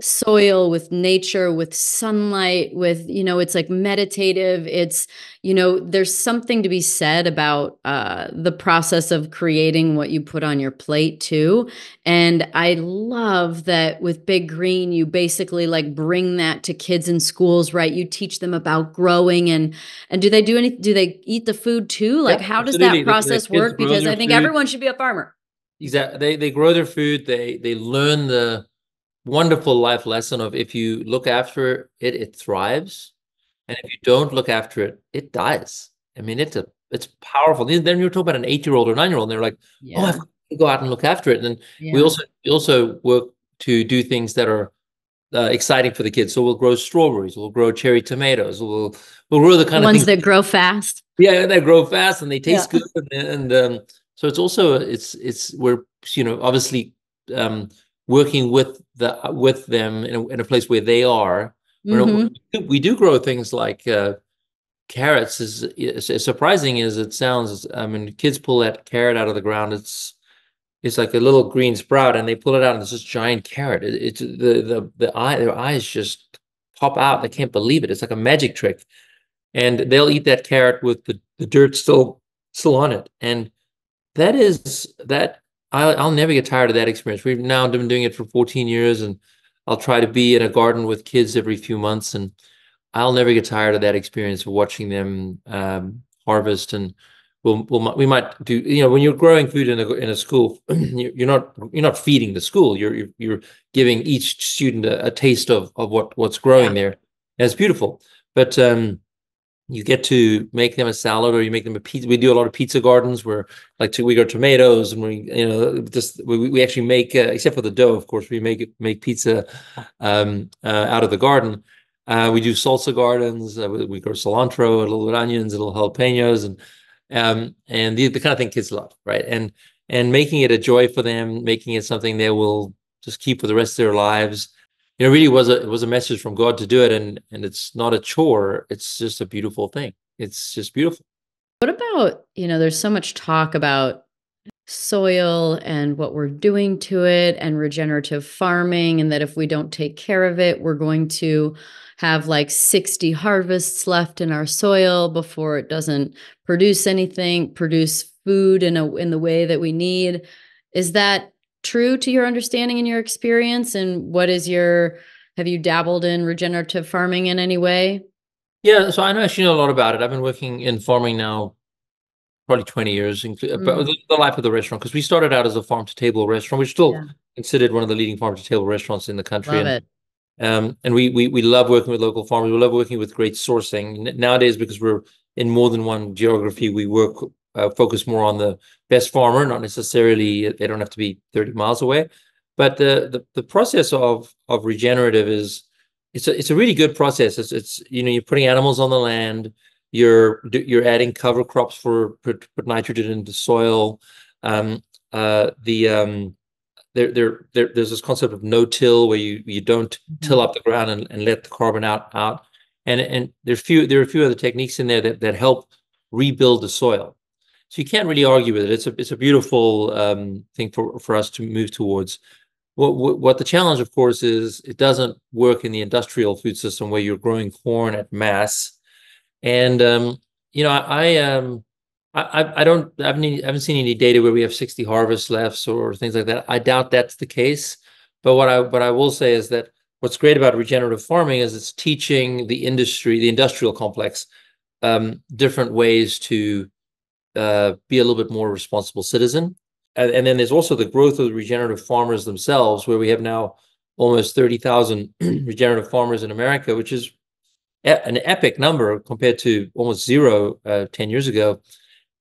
soil with nature with sunlight with you know it's like meditative it's you know there's something to be said about uh the process of creating what you put on your plate too and i love that with big green you basically like bring that to kids in schools right you teach them about growing and and do they do any do they eat the food too like Yeah, how does absolutely. that The- the process work because i think food. everyone should be a farmer Exactly. They they grow their food. They they learn the wonderful life lesson of if you look after it, it thrives, and if you don't look after it, it dies. I mean, it's a it's powerful. Then you're talking about an eight year old or nine year old, and they're like, oh, I've got to go out and look after it. And we yeah. also we also work to do things that are uh, exciting for the kids. So we'll grow strawberries, we'll grow cherry tomatoes, we'll we'll grow the kind of ones that grow fast yeah, they grow fast and they taste Yeah. good, and, and um, so it's also it's it's we're you know obviously um, working with the with them in a, in a place where they are. Mhm. we do- grow things like uh, carrots. Is, is as surprising as it sounds. I mean, kids pull that carrot out of the ground. It's it's like a little green sprout, and they pull it out, and it's this giant carrot. It, it's the the the eye their eyes just pop out. They can't believe it. It's like a magic trick and they'll eat that carrot with the, the dirt still still on it and that is that I'll, I'll never get tired of that experience. We've now been doing it for 14 years and i'll try to be in a garden with kids every few months and i'll never get tired of that experience of watching them um, harvest and we'll, we'll we might do you know when you're growing food in a in a school you- you're not you're not feeding the school. You're you're, you're giving each student a, a taste of of what what's growing there. It's beautiful. But um, you get to make them a salad or you make them a pizza. We do a lot of pizza gardens where like we grow tomatoes and we, you know, just we, we actually make, uh, except for the dough, of course, we make make pizza um, uh, out of the garden. Uh, we do salsa gardens. Uh, we grow cilantro, a little bit onions, a little jalapenos, and um, and the, the kind of thing kids love, right? And and making it a joy for them, making it something they will just keep for the rest of their lives it really was a it was a message from God to do it, and and it's not a chore. It's just a beautiful thing. It's just beautiful. What about you know? There's so much talk about soil and what we're doing to it and regenerative farming and that if we don't take care of it we're going to have like 60 harvests left in our soil before it doesn't produce anything produce food in a in the way that we need is that true to your understanding and your experience? And what is your, have you dabbled in regenerative farming in any way? Yeah, so I know actually know a lot about it. I've been working in farming now probably 20 years, mm. the, the, life of the restaurant, because we started out as a farm to table restaurant, which still yeah. considered one of the leading farm to table restaurants in the country. Love and, it. Um, and we, we we love working with local farmers. We love working with great sourcing. Nowadays, because we're in more than one geography, we work uh, focus more on the best farmer, not necessarily they don't have to be 30 miles away. But the the, the process of of regenerative is it's a it's a really good process. It's it's you know you're putting animals on the land, you're you're adding cover crops for put, put nitrogen into soil. Um, uh, the um, there, there, there, there's this concept of no-till where you you don't mm-hmm. till up the ground and, and let the carbon out out. And and there's few there are a few other techniques in there that that help rebuild the soil. So you can't really argue with it. It's a it's a beautiful um, thing for for us to move towards. What, what, what the challenge, of course, is it doesn't work in the industrial food system where you're growing corn at mass, and um, you know I, I um I I don't I haven't, I haven't seen any data where we have 60 harvests left or things like that. I doubt that's the case. But what I what I will say is that what's great about regenerative farming is it's teaching the industry, the industrial complex, um, different ways to uh, be a little bit more responsible citizen. And, and, then there's also the growth of the regenerative farmers themselves, where we have now almost 30,000 regenerative farmers in America, which is e- an epic number compared to almost zero uh, 10 years ago.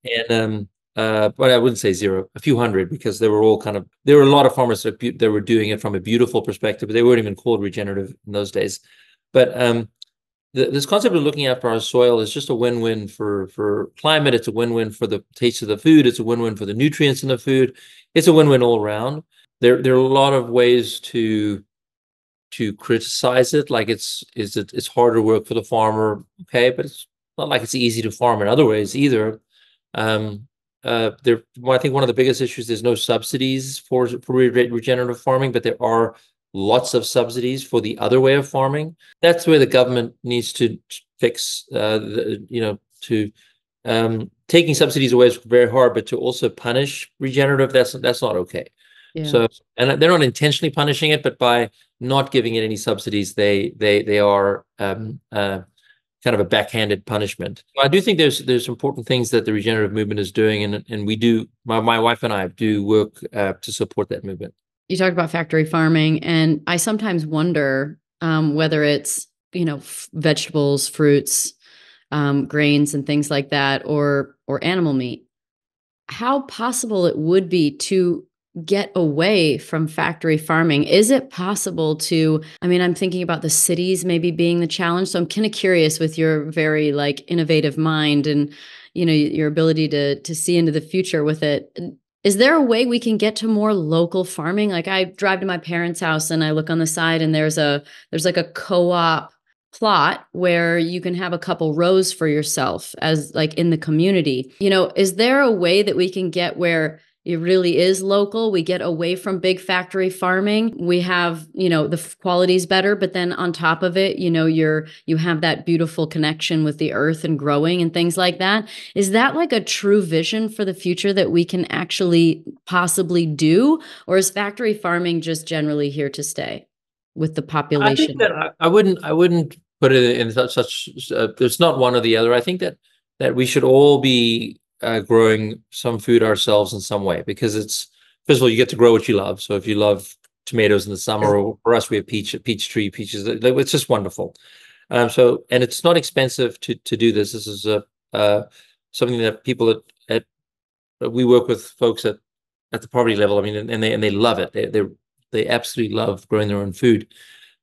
And um, uh, but I wouldn't say zero, a few hundred, because they were all kind of there were a lot of farmers that, that were doing it from a beautiful perspective, but they weren't even called regenerative in those days. But um, this concept of looking after our soil is just a win-win for for climate. It's a win-win for the taste of the food. It's a win-win for the nutrients in the food. It's a win-win all around. There there are a lot of ways to to criticize it, like it's is it it's harder work for the farmer. Okay, but it's not like it's easy to farm in other ways either. Um, uh, there, well, I think one of the biggest issues is no subsidies for for regenerative farming, but there are lots of subsidies for the other way of farming. That's where the government needs to fix, uh, the, you know, to um, taking subsidies away is very hard, but to also punish regenerative, that's that's not okay. Yeah. So, and they're not intentionally punishing it, but by not giving it any subsidies, they they they are um, uh, kind of a backhanded punishment. I do think there's there's important things that the regenerative movement is doing, and and we do. My my wife and I do work uh, to support that movement you talked about factory farming, and I sometimes wonder um, whether it's you know f- vegetables, fruits, um, grains, and things like that, or or animal meat. How possible it would be to get away from factory farming? Is it possible to? I mean, I'm thinking about the cities maybe being the challenge. So I'm kind of curious with your very like innovative mind and you know your ability to to see into the future with it is there a way we can get to more local farming? Like i drive to my parents house and i look on the side and there's a there's like a co-op plot where you can have a couple rows for yourself as like in the community. You know is there a way that we can get where it really is local. We get away from big factory farming. We have you know the quality's better but then on top of it you know you're you have that beautiful connection with the earth and growing and things like that. Is that like a true vision for the future that we can actually possibly do? Or is factory farming just generally here to stay with the population I, think that I, I wouldn't i wouldn't put it in such, such uh, there's not one or the other. I think that that we should all be uh, growing some food ourselves in some way because it's first of all you get to grow what you love. So if you love tomatoes in the summer, or for us we have peach peach tree peaches. It's just wonderful. Um, so, and it's not expensive to to do this. This is a uh, something that people at, at we work with folks at at the poverty level. I mean, and, and they and they love it. They they they absolutely love growing their own food,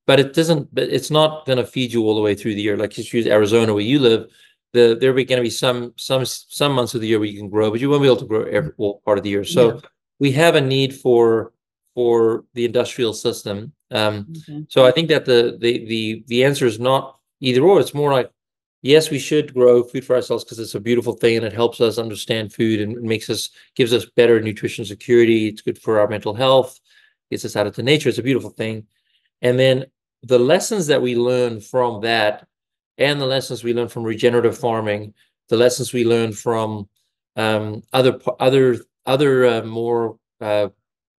but it doesn't. But it's not going to feed you all the way through the year. Like just use Arizona where you live. The, there are going to be some some some months of the year where you can grow, but you won't be able to grow every all part of the year. So yeah. we have a need for for the industrial system. Um, okay. So I think that the the the the answer is not either or. It's more like yes, we should grow food for ourselves because it's a beautiful thing and it helps us understand food and makes us gives us better nutrition security. It's good for our mental health, gets us out into nature. It's a beautiful thing. And then the lessons that we learn from that and the lessons we learn from regenerative farming, the lessons we learn from um, other other other uh, more uh,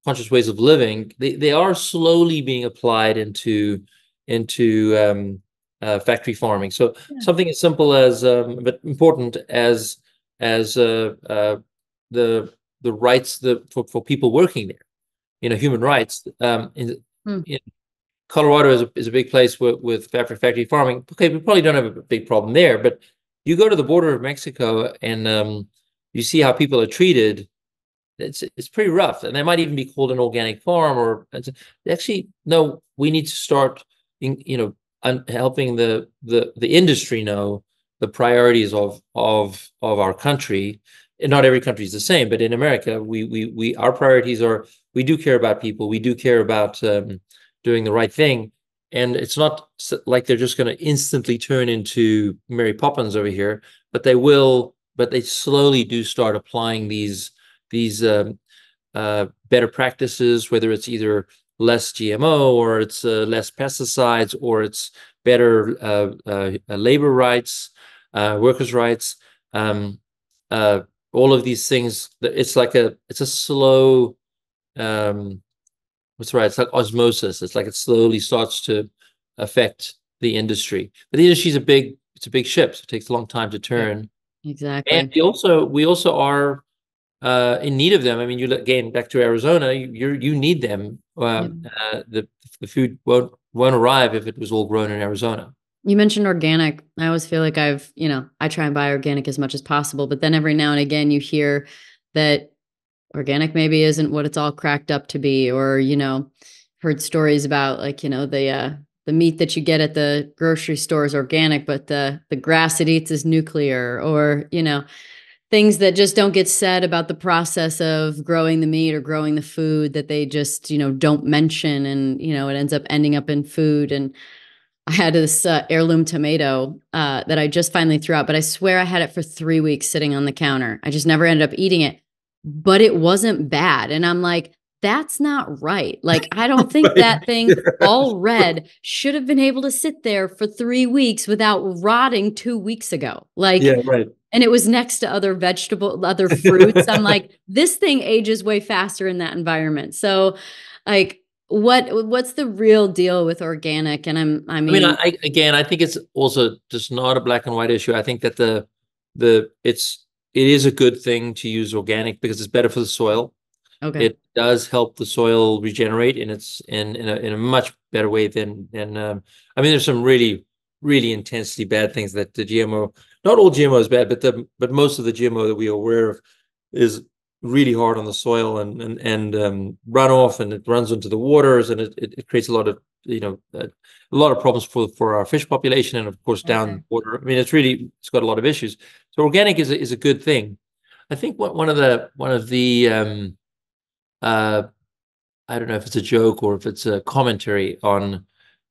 conscious ways of living, they, they are slowly being applied into into um, uh, factory farming. So yeah. something as simple as, um, but important as as uh, uh, the the rights the for, for people working there, you know, human rights. Um, in, hmm. in Colorado is a, is a big place with, with factory farming. Okay, we probably don't have a big problem there, but you go to the border of Mexico and um, you see how people are treated. It's it's pretty rough, and they might even be called an organic farm. Or actually, no, we need to start, in, you know, helping the the the industry know the priorities of of of our country. And not every country is the same, but in America, we we we our priorities are we do care about people, we do care about um, doing the right thing, and it's not like they're just going to instantly turn into Mary Poppins over here, but they will. But they slowly do start applying these these um, uh, better practices, whether it's either less GMO or it's uh, less pesticides or it's better uh, uh, uh labor rights, uh, workers' rights. Um, all of these things. It's like a it's a slow. Um, what's right? It's like osmosis. It's like it slowly starts to affect the industry. But the industry is a big it's a big ship, so it takes a long time to turn. Exactly. And we also we also are uh, in need of them. I mean, you again back to Arizona, you you need them. Uh, yeah. uh, the the food won't won't arrive if it was all grown in Arizona. You mentioned organic. I always feel like I've you know I try and buy organic as much as possible, but then every now and again you hear that organic maybe isn't what it's all cracked up to be, or you know, heard stories about like you know the uh, the meat that you get at the grocery store is organic, but the the grass it eats is nuclear, or you know things that just don't get said about the process of growing the meat or growing the food that they just you know don't mention and you know it ends up ending up in food. And i had this uh, heirloom tomato uh, that i just finally threw out but i swear i had it for three weeks sitting on the counter. I just never ended up eating it but it wasn't bad. And i'm like that's not right. Like, I don't think right. that thing all red should have been able to sit there for three weeks without rotting two weeks ago. Like, yeah, right. and it was next to other vegetable other fruits. I'm like this thing ages way faster in that environment. So like what what's the real deal with organic? And i'm i mean, I mean I, again i think it's also just not a black and white issue. I think that the the it's it is a good thing to use organic because it's better for the soil. Okay. It does help the soil regenerate and it's in in a, in a much better way than than um, i mean there's some really really intensely bad things that the gmo not all GMO is bad, but the but most of the GMO that we are aware of is really hard on the soil and and and um, runoff, and it runs into the waters, and it, it, it creates a lot of you know uh, a lot of problems for for our fish population, and of course down okay. water. I mean, it's really it's got a lot of issues. So organic is a, is a good thing. I think what one of the one of the um, uh, I don't know if it's a joke or if it's a commentary on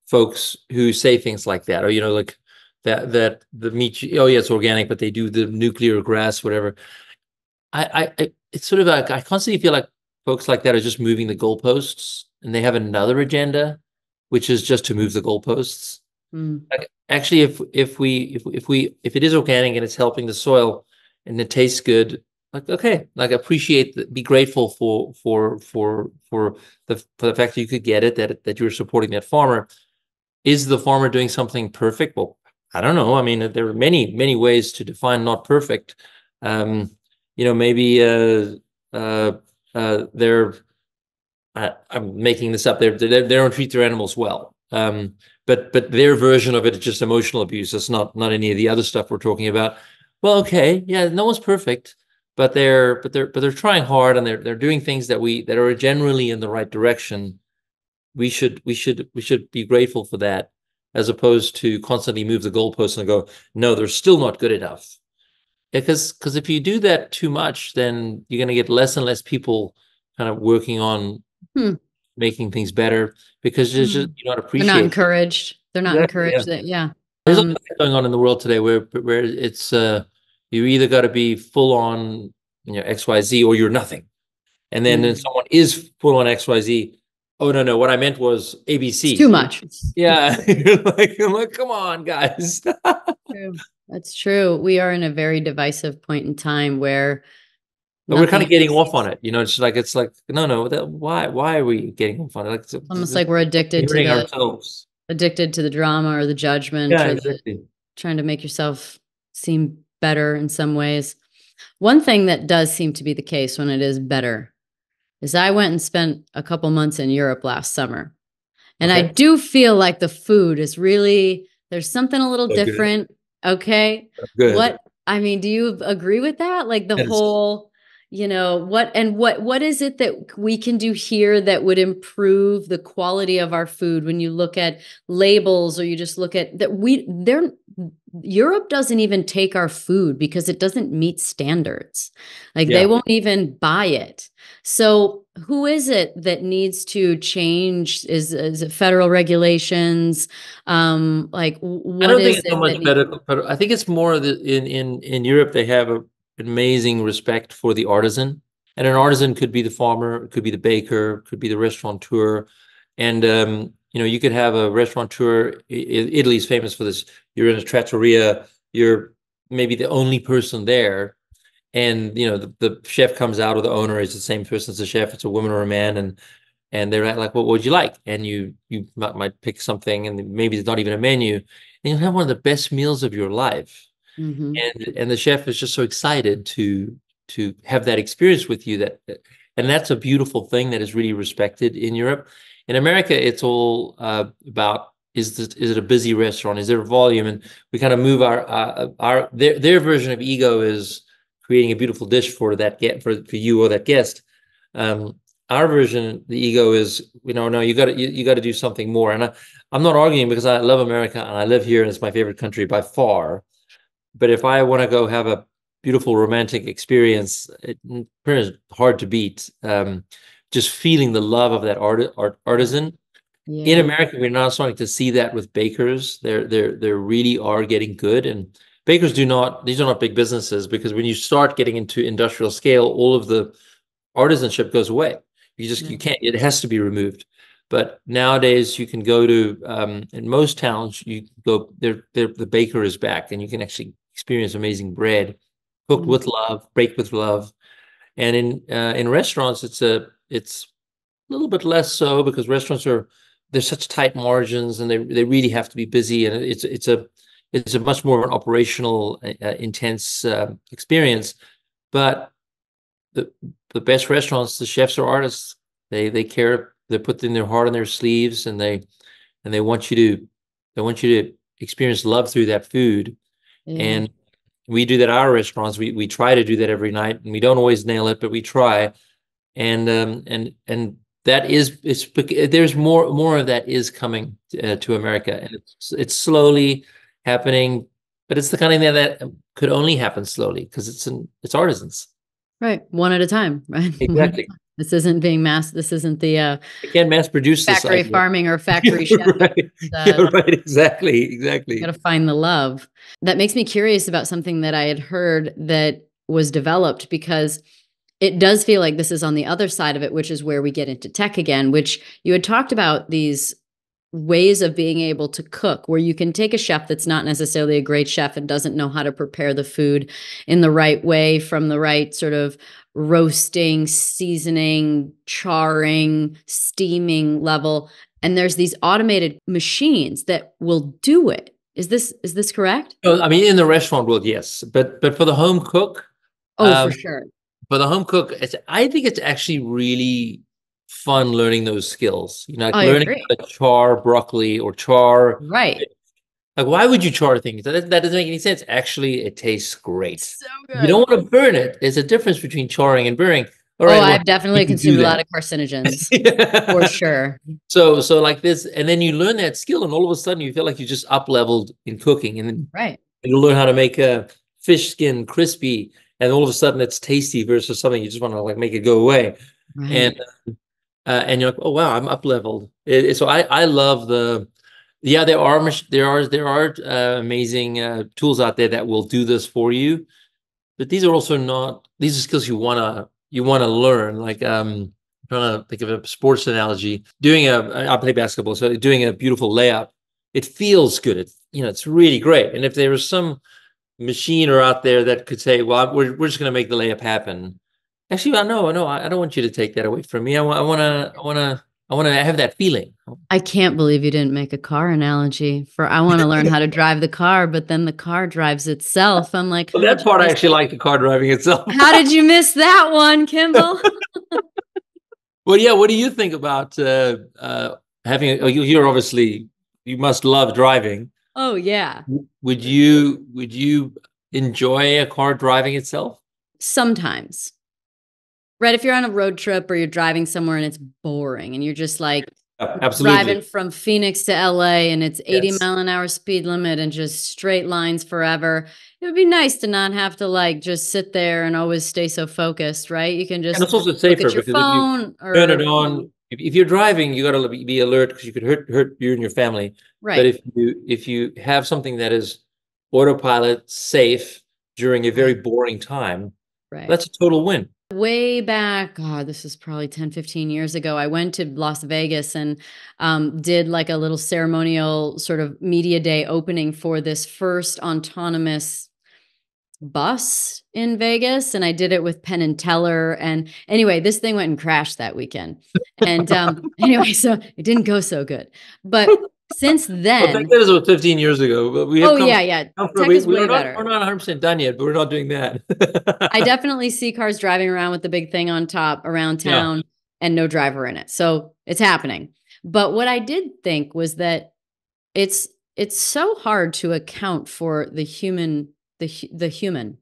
folks who say things like that, or you know, like that that the meat oh yeah it's organic but they do the nuclear grass whatever I, I it's sort of like i constantly feel like folks like that are just moving the goalposts and they have another agenda which is just to move the goalposts mm. like, actually if if we if, if we if it is organic and it's helping the soil and it tastes good like okay like appreciate the, be grateful for for for for the for the fact that you could get it that that you're supporting that farmer is the farmer doing something perfect well I don't know. I mean, there are many, many ways to define not perfect. Um, you know, maybe uh, uh, uh, they're, I, am making this up, they're, they they don't treat their animals well. Um, but but their version of it is just emotional abuse. It's not not any of the other stuff we're talking about. Well, okay, yeah, no one's perfect, but they're but they're but they're trying hard and they're they're doing things that we that are generally in the right direction. We should we should we should be grateful for that, as opposed to constantly move the goalposts and go, no, they're still not good enough. Because because if you do that too much, then you're going to get less and less people kind of working on Hmm. making things better because there's just you're not appreciated. They're not encouraged. They're not yeah. encouraged. That yeah. There's a Um, lot going on in the world today where where it's uh you either got to be full on you know XYZ or you're nothing. And then when Mm. someone is full on XYZ, oh no, no, what I meant was ABC. It's too much. Yeah. Like, I'm like, come on, guys. That's true. We are in a very divisive point in time where But we're kind of getting off on it. You know, it's like it's like, no, no, that, why why are we getting off on it? Like it's Almost like we're addicted to the ourselves. addicted to the drama or the judgment Yeah, or the, exactly. trying to make yourself seem better in some ways. One thing that does seem to be the case when it is better is I went and spent a couple months in Europe last summer. And I do feel like the food is really there's something a little So good. Okay. Good. What I mean, do you agree with that? Like the Yes. whole, you know, what and what what is it that we can do here that would improve the quality of our food when you look at labels or you just look at that we they're Europe doesn't even take our food because it doesn't meet standards. Like Yeah. they won't even buy it. So who is it that needs to change? Is is it federal regulations? Um, like I don't think it's so much but I think it's more that in in in Europe they have a amazing respect for the artisan, and an artisan could be the farmer, could be the baker, could be the restaurateur, and um, you know you could have a restaurateur. I- I- Italy's famous for this. You're in a trattoria, you're maybe the only person there, and you know the, the chef comes out or the owner is the same person as the chef. It's a woman or a man, and and they're like, "What would you like?" And you you might, might pick something, and maybe it's not even a menu, and you'll have one of the best meals of your life. Mhm. And and the chef is just so excited to to have that experience with you. That and that's a beautiful thing that is really respected in Europe. In America, it's all uh, about is this, is it a busy restaurant? Is there volume? And we kind of move our uh, our their their version of ego is creating a beautiful dish for that get for for you or that guest. Um, our version, the ego is, you know, no, you got to you, you got to do something more. And I, I'm not arguing because I love America and I live here and it's my favorite country by far. But if I want to go have a beautiful romantic experience, it, it's hard to beat. Um, just feeling the love of that art, art artisan in America, we're not starting to see that with bakers. They're they're they really are getting good, and bakers do not. These are not big businesses because when you start getting into industrial scale, all of the artisanship goes away. You just you can't. It has to be removed. But nowadays, you can go to um, in most towns. You go there. The baker is back, and you can actually experience amazing bread, cooked Mhm. with love, baked with love. And in uh, in restaurants, it's a it's a little bit less so because restaurants are there's such tight margins and they they really have to be busy and it's it's a it's a much more of an operational uh, intense uh, experience. But the the best restaurants the chefs are artists. They they care they put in their heart on their sleeves and they and they want you to they want you to experience love through that food. Yeah. and we do that at our restaurants. We we try to do that every night and we don't always nail it but we try and um and and that is it's there's more more of that is coming uh, to America and it's it's slowly happening but it's the kind of thing that could only happen slowly because it's an it's artisans right. One at a time, right? One at a exactly. This isn't being mass this isn't the uh, can't mass produce factory idea. farming or factory chef. right. uh, yeah, right exactly exactly got to find the love. That makes me curious about something that I had heard that was developed because it does feel like this is on the other side of it, which is where we get into tech again, which you had talked about these ways of being able to cook where you can take a chef that's not necessarily a great chef and doesn't know how to prepare the food in the right way from the right sort of roasting, seasoning, charring, steaming level and there's these automated machines that will do it. Is this is this correct? I mean in the restaurant world yes but but for the home cook Oh, Um, for sure. For the home cook it's i think it's actually really fun learning those skills. You know, like oh, I learning agree. how to char broccoli or char. Right. Like, why would you char things? That, that doesn't make any sense. Actually, it tastes great. So You don't want to burn it. There's a difference between charring and burning. All Oh, right, well, I've definitely you can do consumed a lot of carcinogens Yeah. for sure. So, so like this, and then you learn that skill, and all of a sudden you feel like you just up leveled in cooking, and then Right. you learn how to make a fish skin crispy, and all of a sudden it's tasty versus something you just want to like make it go away. Right. and uh, and you're like, oh wow, I'm up leveled. So I I love the yeah there are there are there are uh, amazing uh, tools out there that will do this for you, but these are also not these are skills you wanna you wanna learn. Like um, I'm trying to think of a sports analogy. Doing a I play basketball, so doing a beautiful layup, it feels good. It you know it's really great. And if there is some machine or out there that could say, well, we're we're just gonna make the layup happen. Actually, I no, no, I I don't want you to take that away from me. I want, I want to, I want to, I want to have that feeling. I can't believe you didn't make a car analogy for I want to learn how to drive the car, but then the car drives itself. I'm like, Well, that part I actually like the car driving itself. How did you miss that one, Kimbal? well, yeah. What do you think about uh, uh, having? Oh, you, you're obviously you must love driving. Oh yeah. Would you would you enjoy a car driving itself? Sometimes. Right. If you're on a road trip or you're driving somewhere and it's boring and you're just like Absolutely. driving from Phoenix to LA and it's 80 Yes. mile an hour speed limit and just straight lines forever. It would be nice to not have to like just sit there and always stay so focused, right? You can just and it's also look at your because if you phone or turn it on, if, if you're driving, you got to be alert because you could hurt hurt you and your family. Right. But if you if you have something that is autopilot safe during a very boring time, right. that's a total win. way back god this is probably 10 15 years ago i went to las vegas and um, did like a little ceremonial sort of media day opening for this first autonomous bus in vegas and i did it with penn and teller and anyway this thing went and crashed that weekend and um, anyway so it didn't go so good but since then it was 15 years ago. But we have oh, come, yeah, yeah. Tech we, is way we're, not, better we're not 100 percent done yet, but we're not doing that. I definitely see cars driving around with the big thing on top around Yeah. town and no driver in it. So it's happening. But what I did think was that it's it's so hard to account for the human the the human.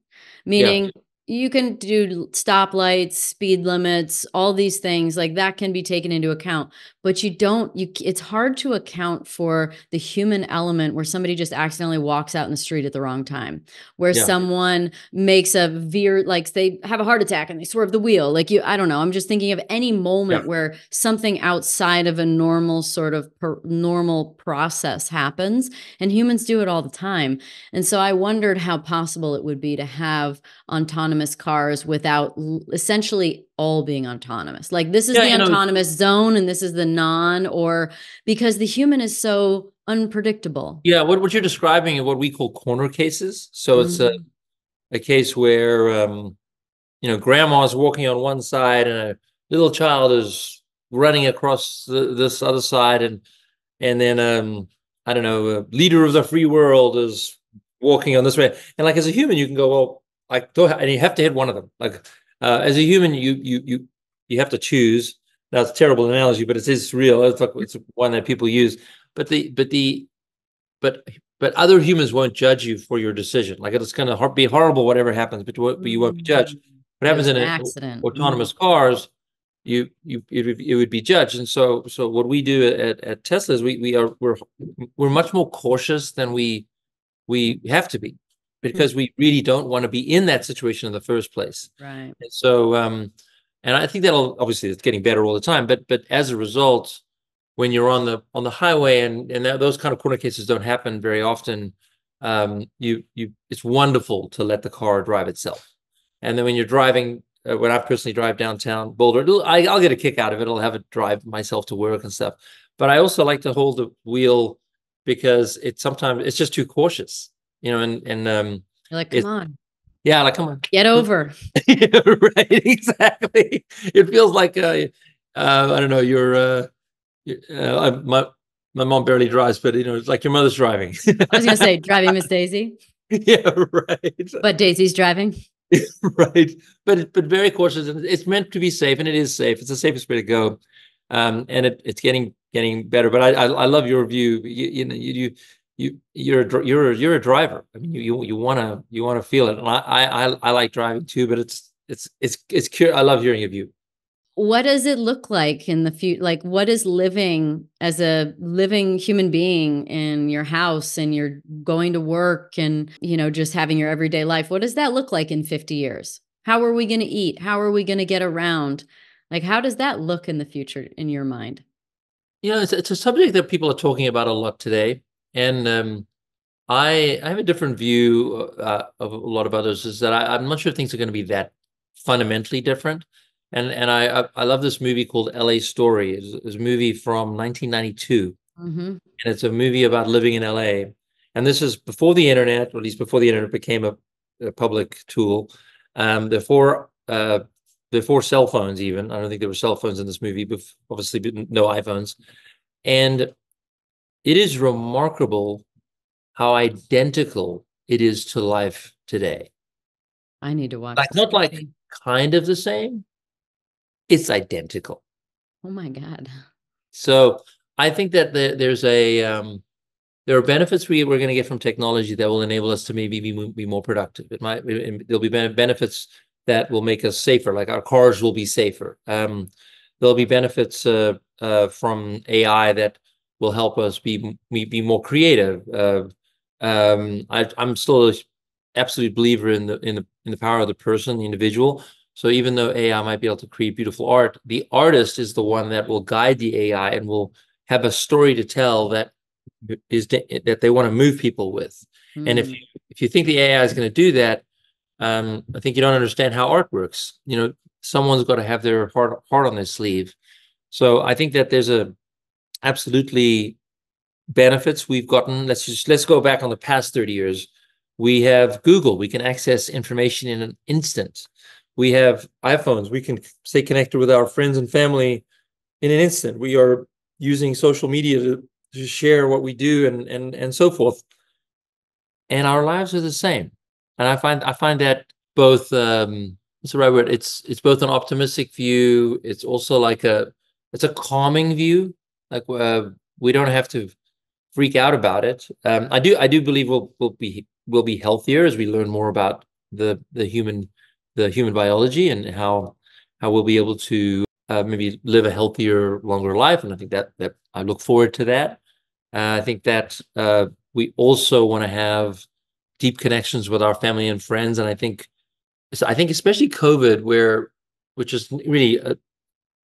Meaning you can do stoplights speed limits all these things like that can be taken into account but you don't you it's hard to account for the human element where somebody just accidentally walks out in the street at the wrong time where Yeah. someone makes a veer like they have a heart attack and they swerve the wheel like you i don't know i'm just thinking of any moment Yeah. where something outside of a normal sort of per, normal process happens and humans do it all the time and so i wondered how possible it would be to have autonomous cars without essentially all being autonomous like this is Yeah, the you know- autonomous zone and this is the non or because the human is so unpredictable yeah, what, what you're describing are what we call corner cases. So it's a, Mm. a case where um, you know grandma's walking on one side and a little child is running across the, this other side, and and then um, I don't know, a leader of the free world is walking on this way. And like as a human, you can go, well, like go and you have to hit one of them. Like uh, as a human, you you you you have to choose. That's a terrible analogy, but it is real. It's like it's one that people use. But the but the but but other humans won't judge you for your decision. Like it's going to be horrible whatever happens, but you won't- be judged. What happens in an accident autonomous cars, you you it, would- it would be judged. And so so what we do at at Tesla is we we are we're we're much more cautious than we we have to be because we really don't want to be in that situation in the first place. right And so um and I think that'll obviously it's getting better all the time, but but as a result, when you're on the on the highway and and that, those kind of corner cases don't happen very often, um you you it's wonderful to let the car drive itself. And then when you're driving, uh, when I personally drive downtown Boulder, I, I'll get a kick out of it. I'll have it drive myself to work and stuff. But I also like to hold the wheel because it's sometimes it's just too cautious, you know. And and um you're like come on yeah, like come on, get over Yeah, right, exactly. It feels like uh, uh I don't know, you're uh, you- uh my my mom barely drives, but you know, it's like your mother's driving. i was gonna say driving miss daisy yeah, right. but daisy's driving right but but very cautious and it's meant to be safe and it is safe it's the safest way to go um, and it, it's getting getting better. But I, I, I love your view. You, you know, you, you you you're a, you're you're a driver. I mean, you you you want to you want to feel it. And I, I I like driving too, but it's it's it's it's curious. I love hearing your view. What does it look like in the future? Like, what is living as a living human being in your house and you're going to work and, you know, just having your everyday life? What does that look like in 50 years? How are we going to eat? How are we going to get around? Like, how does that look in the future in your mind? You know, it's, it's a subject that people are talking about a lot today. And um, I, I have a different view uh, of a lot of others is that I, I'm not sure things are going to be that fundamentally different. And and I I love this movie called L.A. Story. It's, it's a movie from 1992, mm-hmm. and it's a movie about living in L.A. And this is before the internet, or at least before the internet became a, a public tool. Um, before uh, before cell phones, even I don't think there were cell phones in this movie. But obviously, no iPhones. And it is remarkable how identical it is to life today. I need to watch. Like not like kind of the same. It's identical. Oh my god. So I think that the, there's a um, there are benefits we, we're going to get from technology that will enable us to maybe be, be more productive. It might there'll be benefits that will make us safer, like our cars will be safer. Um, there'll be benefits uh, uh, from AI that will help us be be more creative. Uh, um, I, am still an absolute believer in the in the in the power of the person, the individual. So even though AI might be able to create beautiful art, the artist is the one that will guide the AI and will have a story to tell that is that they want to move people with. Mm. And if hmm. you, if you think the AI is going to do that, um, I think you don't understand how art works. You know, someone's got to have their heart heart on their sleeve. So I think that there's a absolutely benefits we've gotten. Let's just let's go back on the past 30 years. We have Google. We can access information in an instant. We have iPhones. We can stay connected with our friends and family in an instant. We are using social media to, to share what we do and and and so forth. And our lives are the same. And I find I find that both um what's the right word? It's it's both an optimistic view. It's also like a it's a calming view. Like uh, we don't have to freak out about it. Um, I do I do believe we'll we'll be we'll be healthier as we learn more about the the human the human biology and how how we'll be able to uh, maybe live a healthier, longer life. And I think that that I look forward to that. Uh, I think that uh, we also want to have deep connections with our family and friends. And I think I think especially COVID, where which is really uh,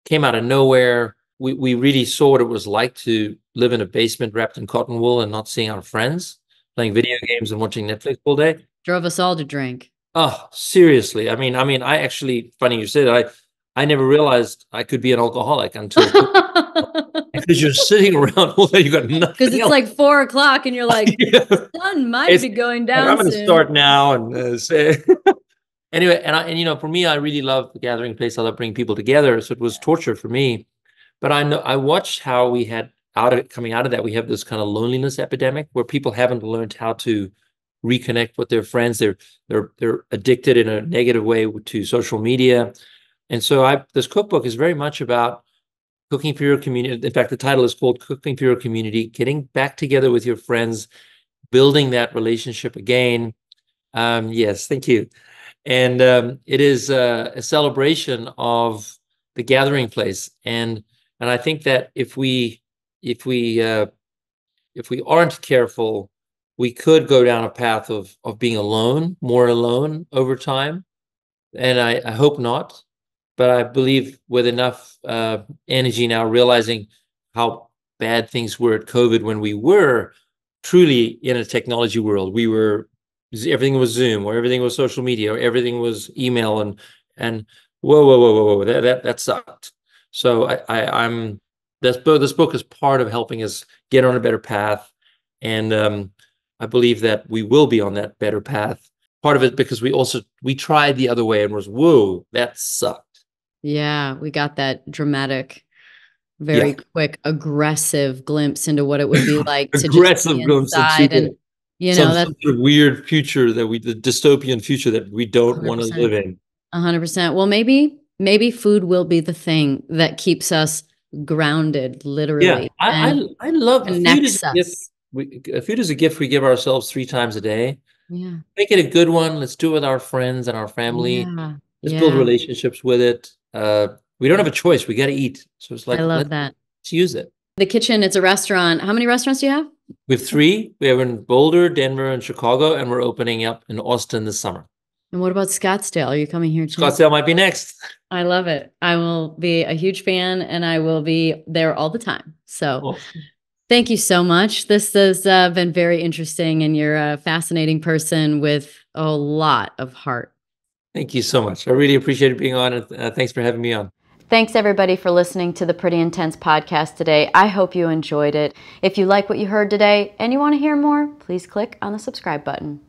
came out of nowhere. We we really saw what it was like to live in a basement wrapped in cotton wool and not seeing our friends, playing video games and watching Netflix all day. Drove us all to drink. Oh, seriously. I mean, I mean, I actually, funny you said, I, I never realized I could be an alcoholic until because you're sitting around all day, you got nothing. Because it's else. like four o'clock, and you're like, yeah. sun might it's, be going down. I'm going to start now and uh, say. anyway, and I, and you know, for me, I really love the gathering place. I love bringing people together. So it was torture for me, but I know I watched how we had out of it, coming out of that, we have this kind of loneliness epidemic where people haven't learned how to reconnect with their friends. They're they're they're addicted in a negative way to social media, and so I this cookbook is very much about cooking for your community. In fact, the title is called "Cooking for Your Community," getting back together with your friends, building that relationship again. Um, yes, thank you. And um, it is uh, a celebration of the gathering place, and and I think that if we if we uh, if we aren't careful, we could go down a path of of being alone, more alone over time, and I, I hope not. But I believe with enough uh, energy now, realizing how bad things were at COVID when we were truly in a technology world, we were everything was Zoom or everything was social media or everything was email and and whoa whoa whoa whoa whoa that that, that sucked. So I, I I'm this book this book is part of helping us get on a better path and um, I believe that we will be on that better path. Part of it because we also we tried the other way and was whoa that sucked. Yeah, we got that dramatic, very yeah. quick, aggressive glimpse into what it would be like to aggressive just be inside and you know that's a weird future that we the dystopian future that we don't want to live in. hundred percent. Well, maybe maybe food will be the thing that keeps us grounded, literally. Yeah, I, I, I love food is a gift. We, uh, food is a gift we give ourselves three times a day. Yeah. Make it a good one. Let's do it with our friends and our family. Yeah. Let's build relationships with it. Uh, we don't have a choice. We got to eat. So it's like, I love that. let's use it. The kitchen, it's a restaurant. How many restaurants do you have? We have three. We have in Boulder, Denver, and Chicago, and we're opening up in Austin this summer. And what about Scottsdale? Are you coming here too? Scottsdale might be next. I love it. I will be a huge fan and I will be there all the time. So Cool. thank you so much. This has uh, been very interesting and you're a fascinating person with a lot of heart. Thank you so much. I really appreciated being on, and uh, thanks for having me on. Thanks everybody for listening to the Pretty Intense podcast today. I hope you enjoyed it. If you like what you heard today and you want to hear more, please click on the subscribe button.